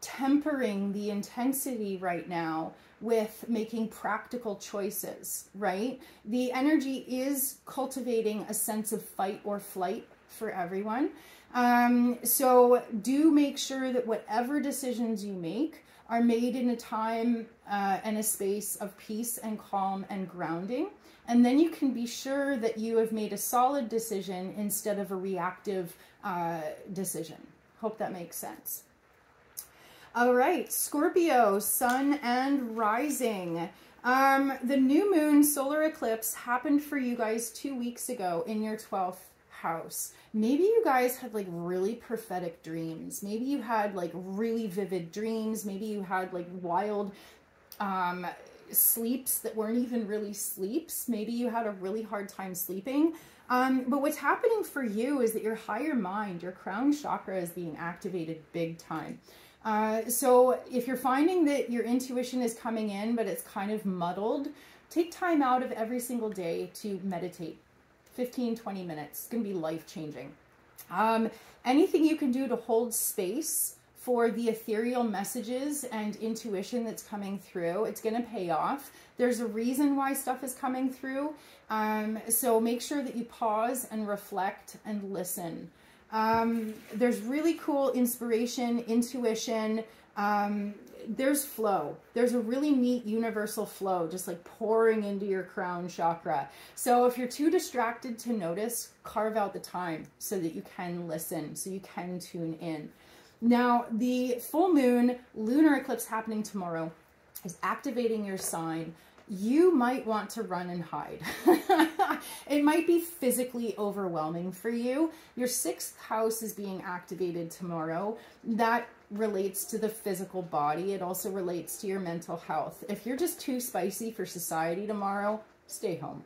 tempering the intensity right now with making practical choices, right? The energy is cultivating a sense of fight or flight for everyone. Um, so do make sure that whatever decisions you make are made in a time uh, and a space of peace and calm and grounding. And then you can be sure that you have made a solid decision instead of a reactive uh, decision. Hope that makes sense. All right, Scorpio, sun and rising. Um, the new moon solar eclipse happened for you guys two weeks ago in your 12th house. Maybe you guys had like really prophetic dreams. Maybe you had like really vivid dreams. Maybe you had like wild um, sleeps that weren't even really sleeps. Maybe you had a really hard time sleeping. Um, but what's happening for you is that your higher mind, your crown chakra is being activated big time. Uh, so if you're finding that your intuition is coming in, but it's kind of muddled, take time out of every single day to meditate. 15, 20 minutes. It's going to be life changing. Um, anything you can do to hold space for the ethereal messages and intuition that's coming through, it's going to pay off. There's a reason why stuff is coming through. Um, so make sure that you pause and reflect and listen. Um, there's really cool inspiration, intuition. Um, there's flow. There's a really neat universal flow just like pouring into your crown chakra. So if you're too distracted to notice, carve out the time so that you can listen, so you can tune in. Now, the full moon lunar eclipse happening tomorrow is activating your sign you might want to run and hide. *laughs* it might be physically overwhelming for you. Your sixth house is being activated tomorrow. That relates to the physical body. It also relates to your mental health. If you're just too spicy for society tomorrow, stay home.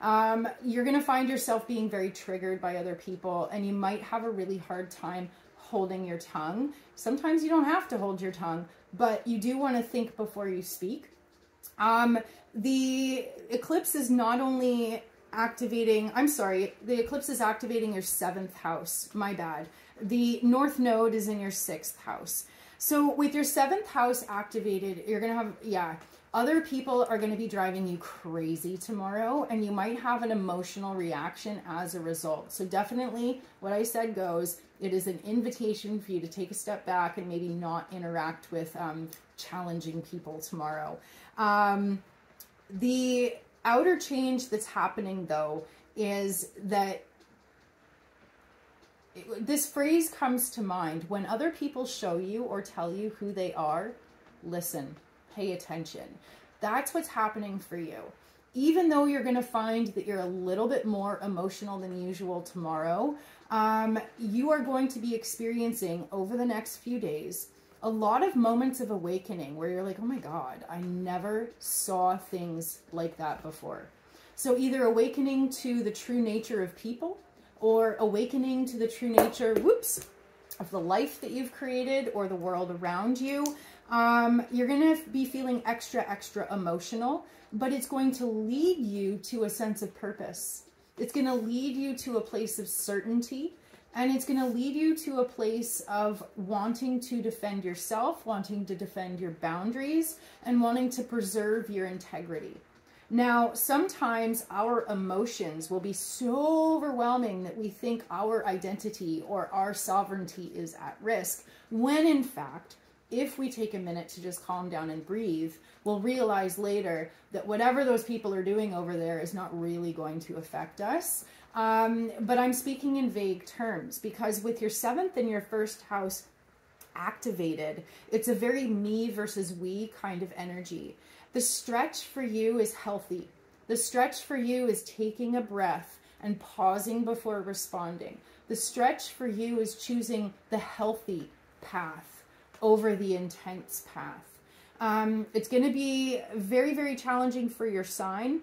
Um, you're going to find yourself being very triggered by other people, and you might have a really hard time holding your tongue. Sometimes you don't have to hold your tongue, but you do want to think before you speak. Um, the eclipse is not only activating, I'm sorry, the eclipse is activating your seventh house. My bad. The North Node is in your sixth house. So with your seventh house activated, you're going to have, yeah, other people are going to be driving you crazy tomorrow and you might have an emotional reaction as a result. So definitely what I said goes, it is an invitation for you to take a step back and maybe not interact with um, challenging people tomorrow. Um, the outer change that's happening though is that this phrase comes to mind when other people show you or tell you who they are, listen, pay attention. That's what's happening for you. Even though you're going to find that you're a little bit more emotional than usual tomorrow, um, you are going to be experiencing over the next few days a lot of moments of awakening where you're like, oh my God, I never saw things like that before. So either awakening to the true nature of people or awakening to the true nature, whoops, of the life that you've created or the world around you. Um, you're going to be feeling extra, extra emotional, but it's going to lead you to a sense of purpose. It's going to lead you to a place of certainty and it's going to lead you to a place of wanting to defend yourself, wanting to defend your boundaries, and wanting to preserve your integrity. Now, sometimes our emotions will be so overwhelming that we think our identity or our sovereignty is at risk, when in fact, if we take a minute to just calm down and breathe, we'll realize later that whatever those people are doing over there is not really going to affect us. Um, but I'm speaking in vague terms because with your seventh and your first house activated, it's a very me versus we kind of energy. The stretch for you is healthy. The stretch for you is taking a breath and pausing before responding. The stretch for you is choosing the healthy path over the intense path. Um, it's going to be very, very challenging for your sign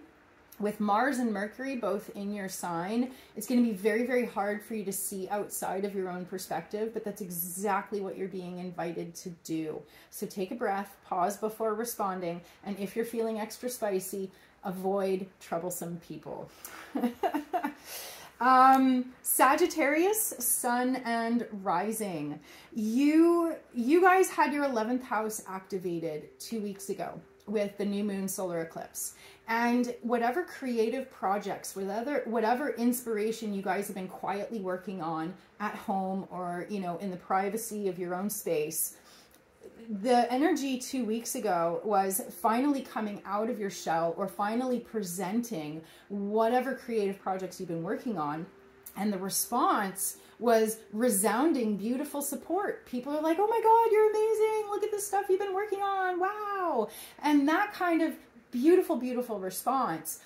with Mars and Mercury both in your sign, it's going to be very, very hard for you to see outside of your own perspective, but that's exactly what you're being invited to do. So take a breath, pause before responding, and if you're feeling extra spicy, avoid troublesome people. *laughs* um, Sagittarius, Sun and Rising. You, you guys had your 11th house activated two weeks ago with the new moon solar eclipse. And whatever creative projects, whatever whatever inspiration you guys have been quietly working on at home or you know in the privacy of your own space, the energy two weeks ago was finally coming out of your shell or finally presenting whatever creative projects you've been working on. And the response was resounding, beautiful support. People are like, oh my God, you're amazing. Look at the stuff you've been working on. Wow. And that kind of beautiful, beautiful response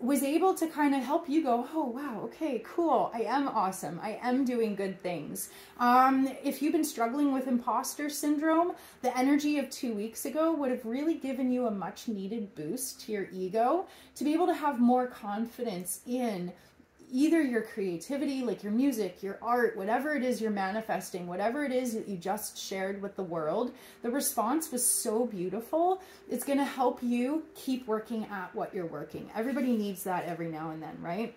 was able to kind of help you go, oh, wow, okay, cool. I am awesome. I am doing good things. Um, if you've been struggling with imposter syndrome, the energy of two weeks ago would have really given you a much needed boost to your ego to be able to have more confidence in either your creativity, like your music, your art, whatever it is you're manifesting, whatever it is that you just shared with the world, the response was so beautiful. It's going to help you keep working at what you're working. Everybody needs that every now and then, right?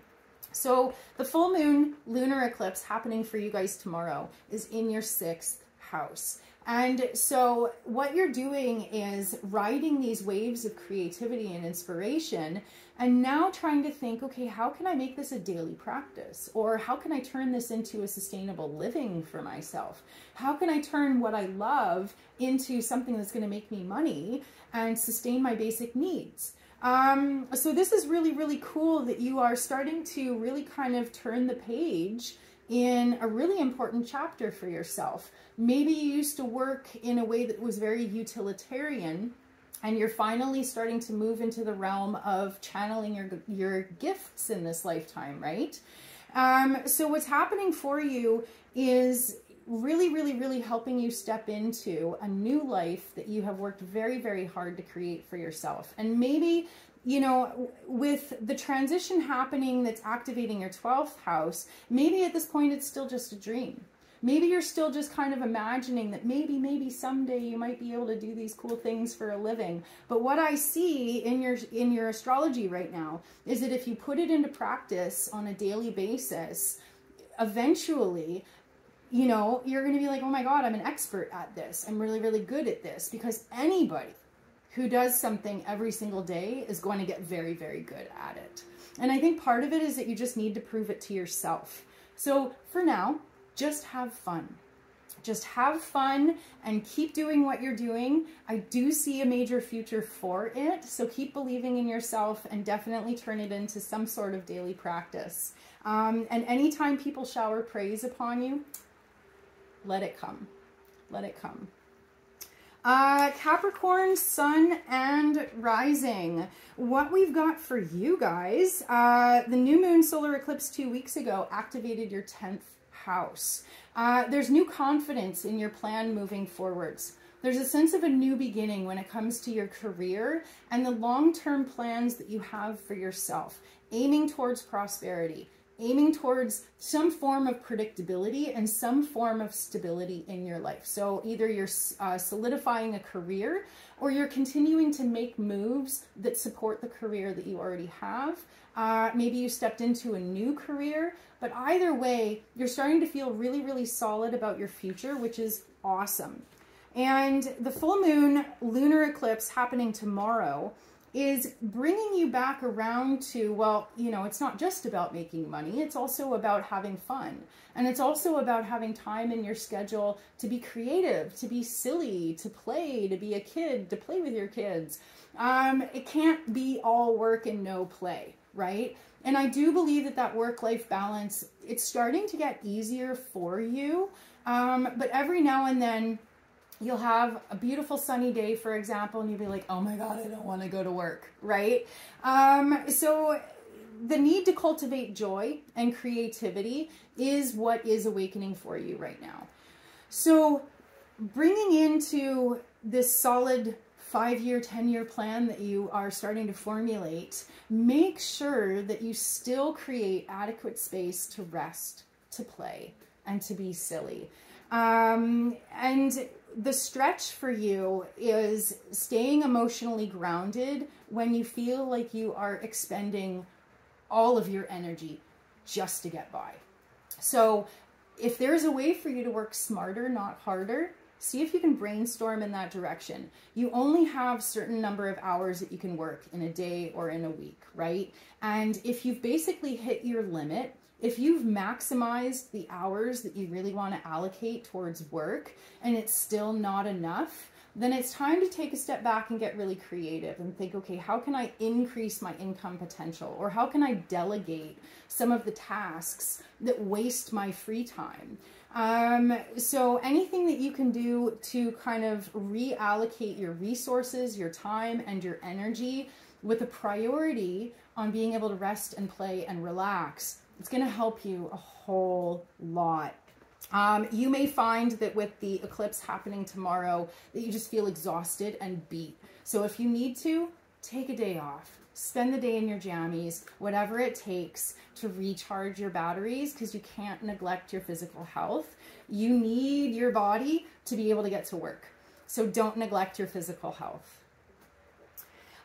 So the full moon lunar eclipse happening for you guys tomorrow is in your sixth house. And so what you're doing is riding these waves of creativity and inspiration and now trying to think, okay, how can I make this a daily practice? Or how can I turn this into a sustainable living for myself? How can I turn what I love into something that's going to make me money and sustain my basic needs? Um, so this is really, really cool that you are starting to really kind of turn the page in a really important chapter for yourself. Maybe you used to work in a way that was very utilitarian and you're finally starting to move into the realm of channeling your, your gifts in this lifetime, right? Um, so what's happening for you is really, really, really helping you step into a new life that you have worked very, very hard to create for yourself. And maybe you know, with the transition happening that's activating your 12th house, maybe at this point it's still just a dream. Maybe you're still just kind of imagining that maybe, maybe someday you might be able to do these cool things for a living. But what I see in your in your astrology right now is that if you put it into practice on a daily basis, eventually you know, you're going to be like, oh my God, I'm an expert at this. I'm really, really good at this. Because anybody who does something every single day is going to get very, very good at it. And I think part of it is that you just need to prove it to yourself. So for now, just have fun. Just have fun and keep doing what you're doing. I do see a major future for it. So keep believing in yourself and definitely turn it into some sort of daily practice. Um, and anytime people shower praise upon you, let it come. Let it come. Uh, Capricorn, Sun, and Rising. What we've got for you guys, uh, the new moon solar eclipse two weeks ago activated your 10th house. Uh, there's new confidence in your plan moving forwards. There's a sense of a new beginning when it comes to your career and the long-term plans that you have for yourself, aiming towards prosperity aiming towards some form of predictability and some form of stability in your life. So either you're uh, solidifying a career or you're continuing to make moves that support the career that you already have. Uh, maybe you stepped into a new career, but either way, you're starting to feel really, really solid about your future, which is awesome. And the full moon lunar eclipse happening tomorrow is bringing you back around to, well, you know, it's not just about making money, it's also about having fun. And it's also about having time in your schedule to be creative, to be silly, to play, to be a kid, to play with your kids. Um, it can't be all work and no play, right? And I do believe that that work-life balance, it's starting to get easier for you. Um, but every now and then, you'll have a beautiful sunny day, for example, and you'll be like, oh my God, I don't want to go to work, right? Um, so the need to cultivate joy and creativity is what is awakening for you right now. So bringing into this solid five-year, 10-year plan that you are starting to formulate, make sure that you still create adequate space to rest, to play, and to be silly. Um, and the stretch for you is staying emotionally grounded when you feel like you are expending all of your energy just to get by. So if there's a way for you to work smarter, not harder, see if you can brainstorm in that direction. You only have certain number of hours that you can work in a day or in a week, right? And if you've basically hit your limit, if you've maximized the hours that you really want to allocate towards work and it's still not enough, then it's time to take a step back and get really creative and think, okay, how can I increase my income potential? Or how can I delegate some of the tasks that waste my free time? Um, so anything that you can do to kind of reallocate your resources, your time, and your energy with a priority on being able to rest and play and relax it's going to help you a whole lot. Um, you may find that with the eclipse happening tomorrow that you just feel exhausted and beat. So if you need to, take a day off. Spend the day in your jammies, whatever it takes to recharge your batteries because you can't neglect your physical health. You need your body to be able to get to work. So don't neglect your physical health.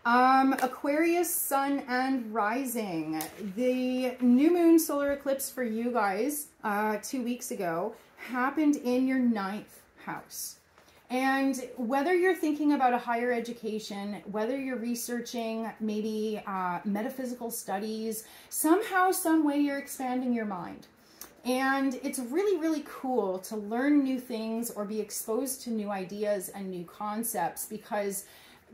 Um, Aquarius, Sun, and Rising. The new moon solar eclipse for you guys uh, two weeks ago happened in your ninth house. And whether you're thinking about a higher education, whether you're researching maybe uh, metaphysical studies, somehow, some way you're expanding your mind. And it's really, really cool to learn new things or be exposed to new ideas and new concepts because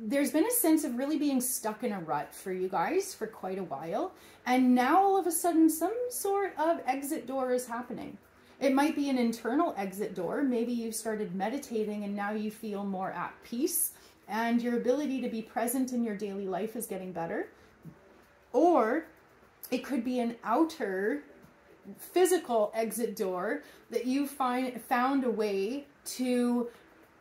there's been a sense of really being stuck in a rut for you guys for quite a while. And now all of a sudden, some sort of exit door is happening. It might be an internal exit door. Maybe you started meditating and now you feel more at peace and your ability to be present in your daily life is getting better. Or it could be an outer physical exit door that you find found a way to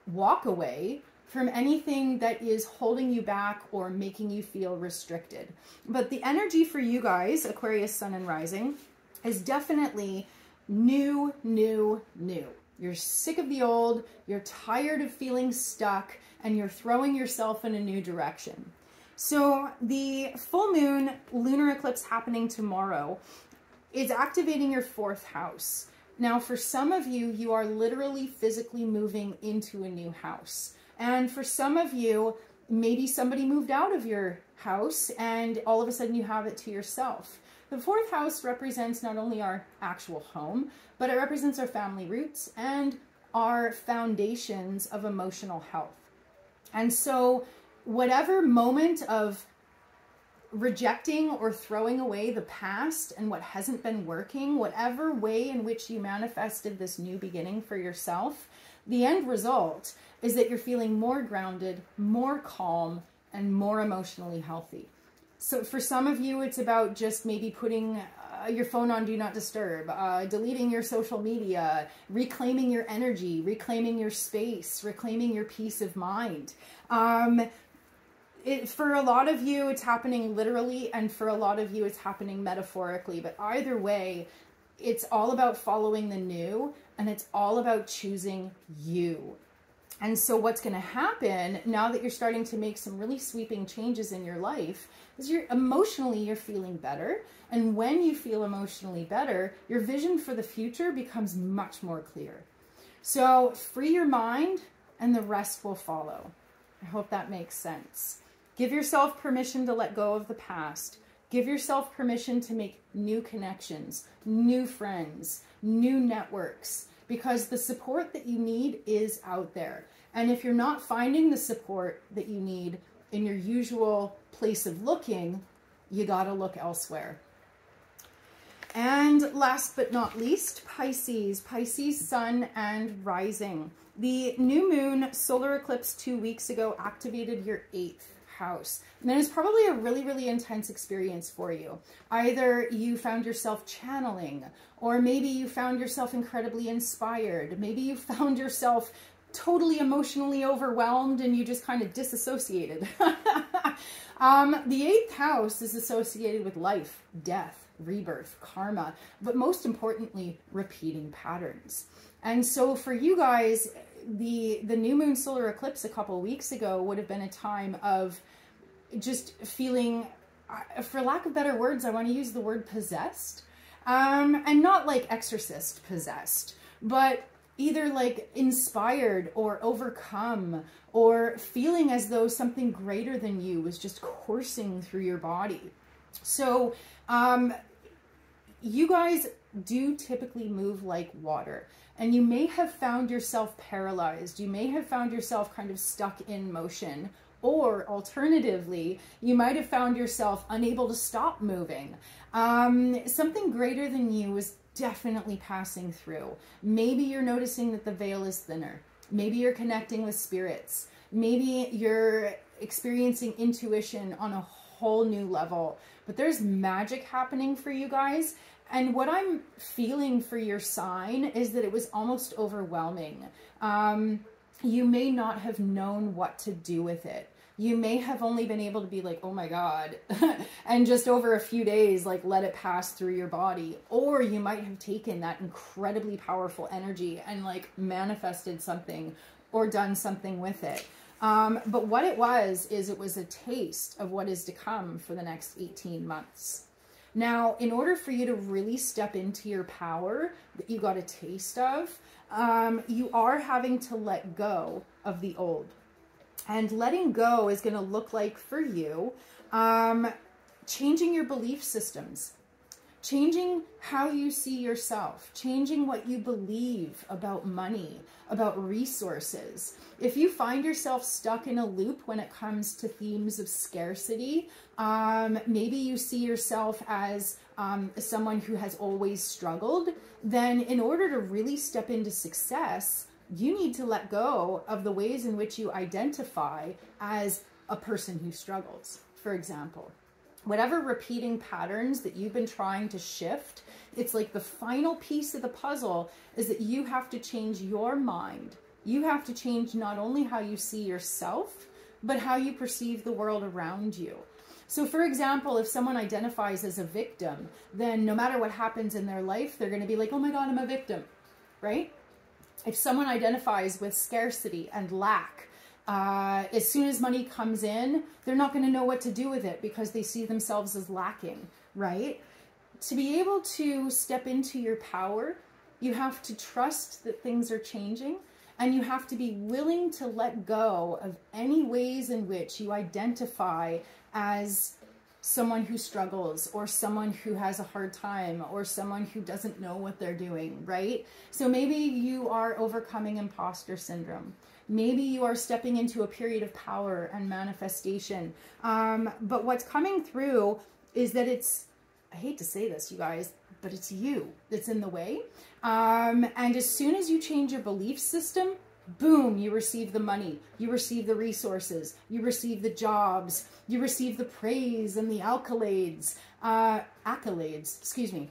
walk away from anything that is holding you back or making you feel restricted. But the energy for you guys, Aquarius, Sun, and Rising, is definitely new, new, new. You're sick of the old, you're tired of feeling stuck, and you're throwing yourself in a new direction. So the full moon lunar eclipse happening tomorrow is activating your fourth house. Now, for some of you, you are literally physically moving into a new house. And for some of you, maybe somebody moved out of your house and all of a sudden you have it to yourself. The fourth house represents not only our actual home, but it represents our family roots and our foundations of emotional health. And so, whatever moment of rejecting or throwing away the past and what hasn't been working, whatever way in which you manifested this new beginning for yourself, the end result is that you're feeling more grounded, more calm, and more emotionally healthy. So for some of you, it's about just maybe putting uh, your phone on do not disturb, uh, deleting your social media, reclaiming your energy, reclaiming your space, reclaiming your peace of mind. Um, it, for a lot of you, it's happening literally, and for a lot of you, it's happening metaphorically. But either way, it's all about following the new, and it's all about choosing you. And so what's going to happen now that you're starting to make some really sweeping changes in your life is you're emotionally you're feeling better. And when you feel emotionally better, your vision for the future becomes much more clear. So free your mind and the rest will follow. I hope that makes sense. Give yourself permission to let go of the past. Give yourself permission to make new connections, new friends, new networks because the support that you need is out there. And if you're not finding the support that you need in your usual place of looking, you got to look elsewhere. And last but not least, Pisces, Pisces sun and rising. The new moon solar eclipse two weeks ago activated your eighth house. And it was probably a really, really intense experience for you. Either you found yourself channeling, or maybe you found yourself incredibly inspired. Maybe you found yourself totally emotionally overwhelmed and you just kind of disassociated. *laughs* um, the eighth house is associated with life, death, rebirth, karma, but most importantly, repeating patterns. And so for you guys, the the new moon solar eclipse a couple weeks ago would have been a time of just feeling for lack of better words i want to use the word possessed. Um and not like exorcist possessed but either like inspired or overcome or feeling as though something greater than you was just coursing through your body. So um you guys do typically move like water and you may have found yourself paralyzed. You may have found yourself kind of stuck in motion. Or alternatively, you might have found yourself unable to stop moving. Um, something greater than you is definitely passing through. Maybe you're noticing that the veil is thinner. Maybe you're connecting with spirits. Maybe you're experiencing intuition on a whole new level. But there's magic happening for you guys. And what I'm feeling for your sign is that it was almost overwhelming. Um, you may not have known what to do with it. You may have only been able to be like, oh my God, *laughs* and just over a few days, like let it pass through your body. Or you might have taken that incredibly powerful energy and like manifested something or done something with it. Um, but what it was, is it was a taste of what is to come for the next 18 months. Now, in order for you to really step into your power that you got a taste of, um, you are having to let go of the old. And letting go is going to look like for you um, changing your belief systems, changing how you see yourself, changing what you believe about money, about resources. If you find yourself stuck in a loop when it comes to themes of scarcity, um, maybe you see yourself as um, someone who has always struggled, then in order to really step into success, you need to let go of the ways in which you identify as a person who struggles, for example. Whatever repeating patterns that you've been trying to shift, it's like the final piece of the puzzle is that you have to change your mind. You have to change not only how you see yourself, but how you perceive the world around you. So, for example, if someone identifies as a victim, then no matter what happens in their life, they're going to be like, oh my God, I'm a victim, right? If someone identifies with scarcity and lack, uh, as soon as money comes in, they're not going to know what to do with it because they see themselves as lacking, right? To be able to step into your power, you have to trust that things are changing and you have to be willing to let go of any ways in which you identify as someone who struggles or someone who has a hard time or someone who doesn't know what they're doing, right? So maybe you are overcoming imposter syndrome. Maybe you are stepping into a period of power and manifestation. Um, but what's coming through is that it's, I hate to say this, you guys, but it's you that's in the way. Um, and as soon as you change your belief system, boom, you receive the money, you receive the resources, you receive the jobs, you receive the praise and the accolades, uh, accolades, excuse me.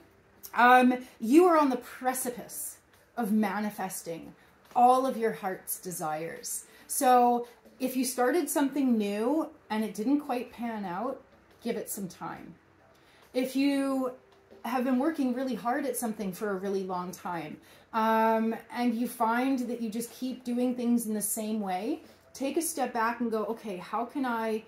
Um, you are on the precipice of manifesting all of your heart's desires. So if you started something new and it didn't quite pan out, give it some time. If you have been working really hard at something for a really long time um, and you find that you just keep doing things in the same way, take a step back and go, okay, how can I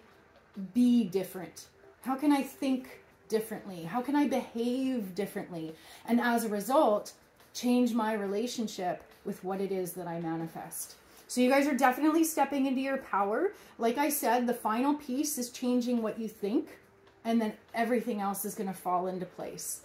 be different? How can I think differently? How can I behave differently? And as a result, change my relationship with what it is that I manifest. So you guys are definitely stepping into your power. Like I said, the final piece is changing what you think and then everything else is going to fall into place.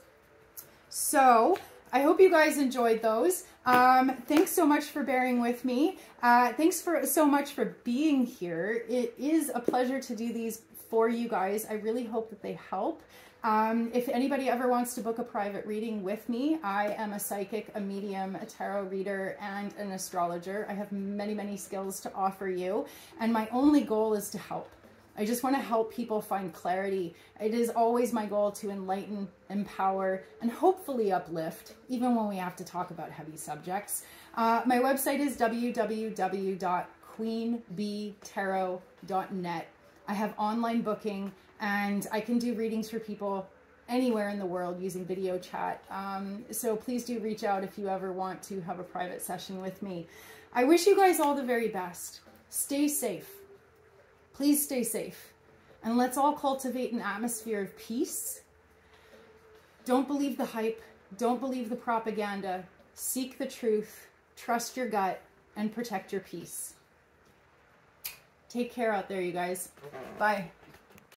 So I hope you guys enjoyed those. Um, thanks so much for bearing with me. Uh, thanks for so much for being here. It is a pleasure to do these for you guys. I really hope that they help. Um, if anybody ever wants to book a private reading with me, I am a psychic, a medium, a tarot reader, and an astrologer. I have many, many skills to offer you, and my only goal is to help. I just want to help people find clarity. It is always my goal to enlighten, empower, and hopefully uplift, even when we have to talk about heavy subjects. Uh, my website is www.queenbeetarot.net. I have online booking and I can do readings for people anywhere in the world using video chat. Um, so please do reach out if you ever want to have a private session with me. I wish you guys all the very best. Stay safe Please stay safe. And let's all cultivate an atmosphere of peace. Don't believe the hype. Don't believe the propaganda. Seek the truth. Trust your gut and protect your peace. Take care out there, you guys. Bye.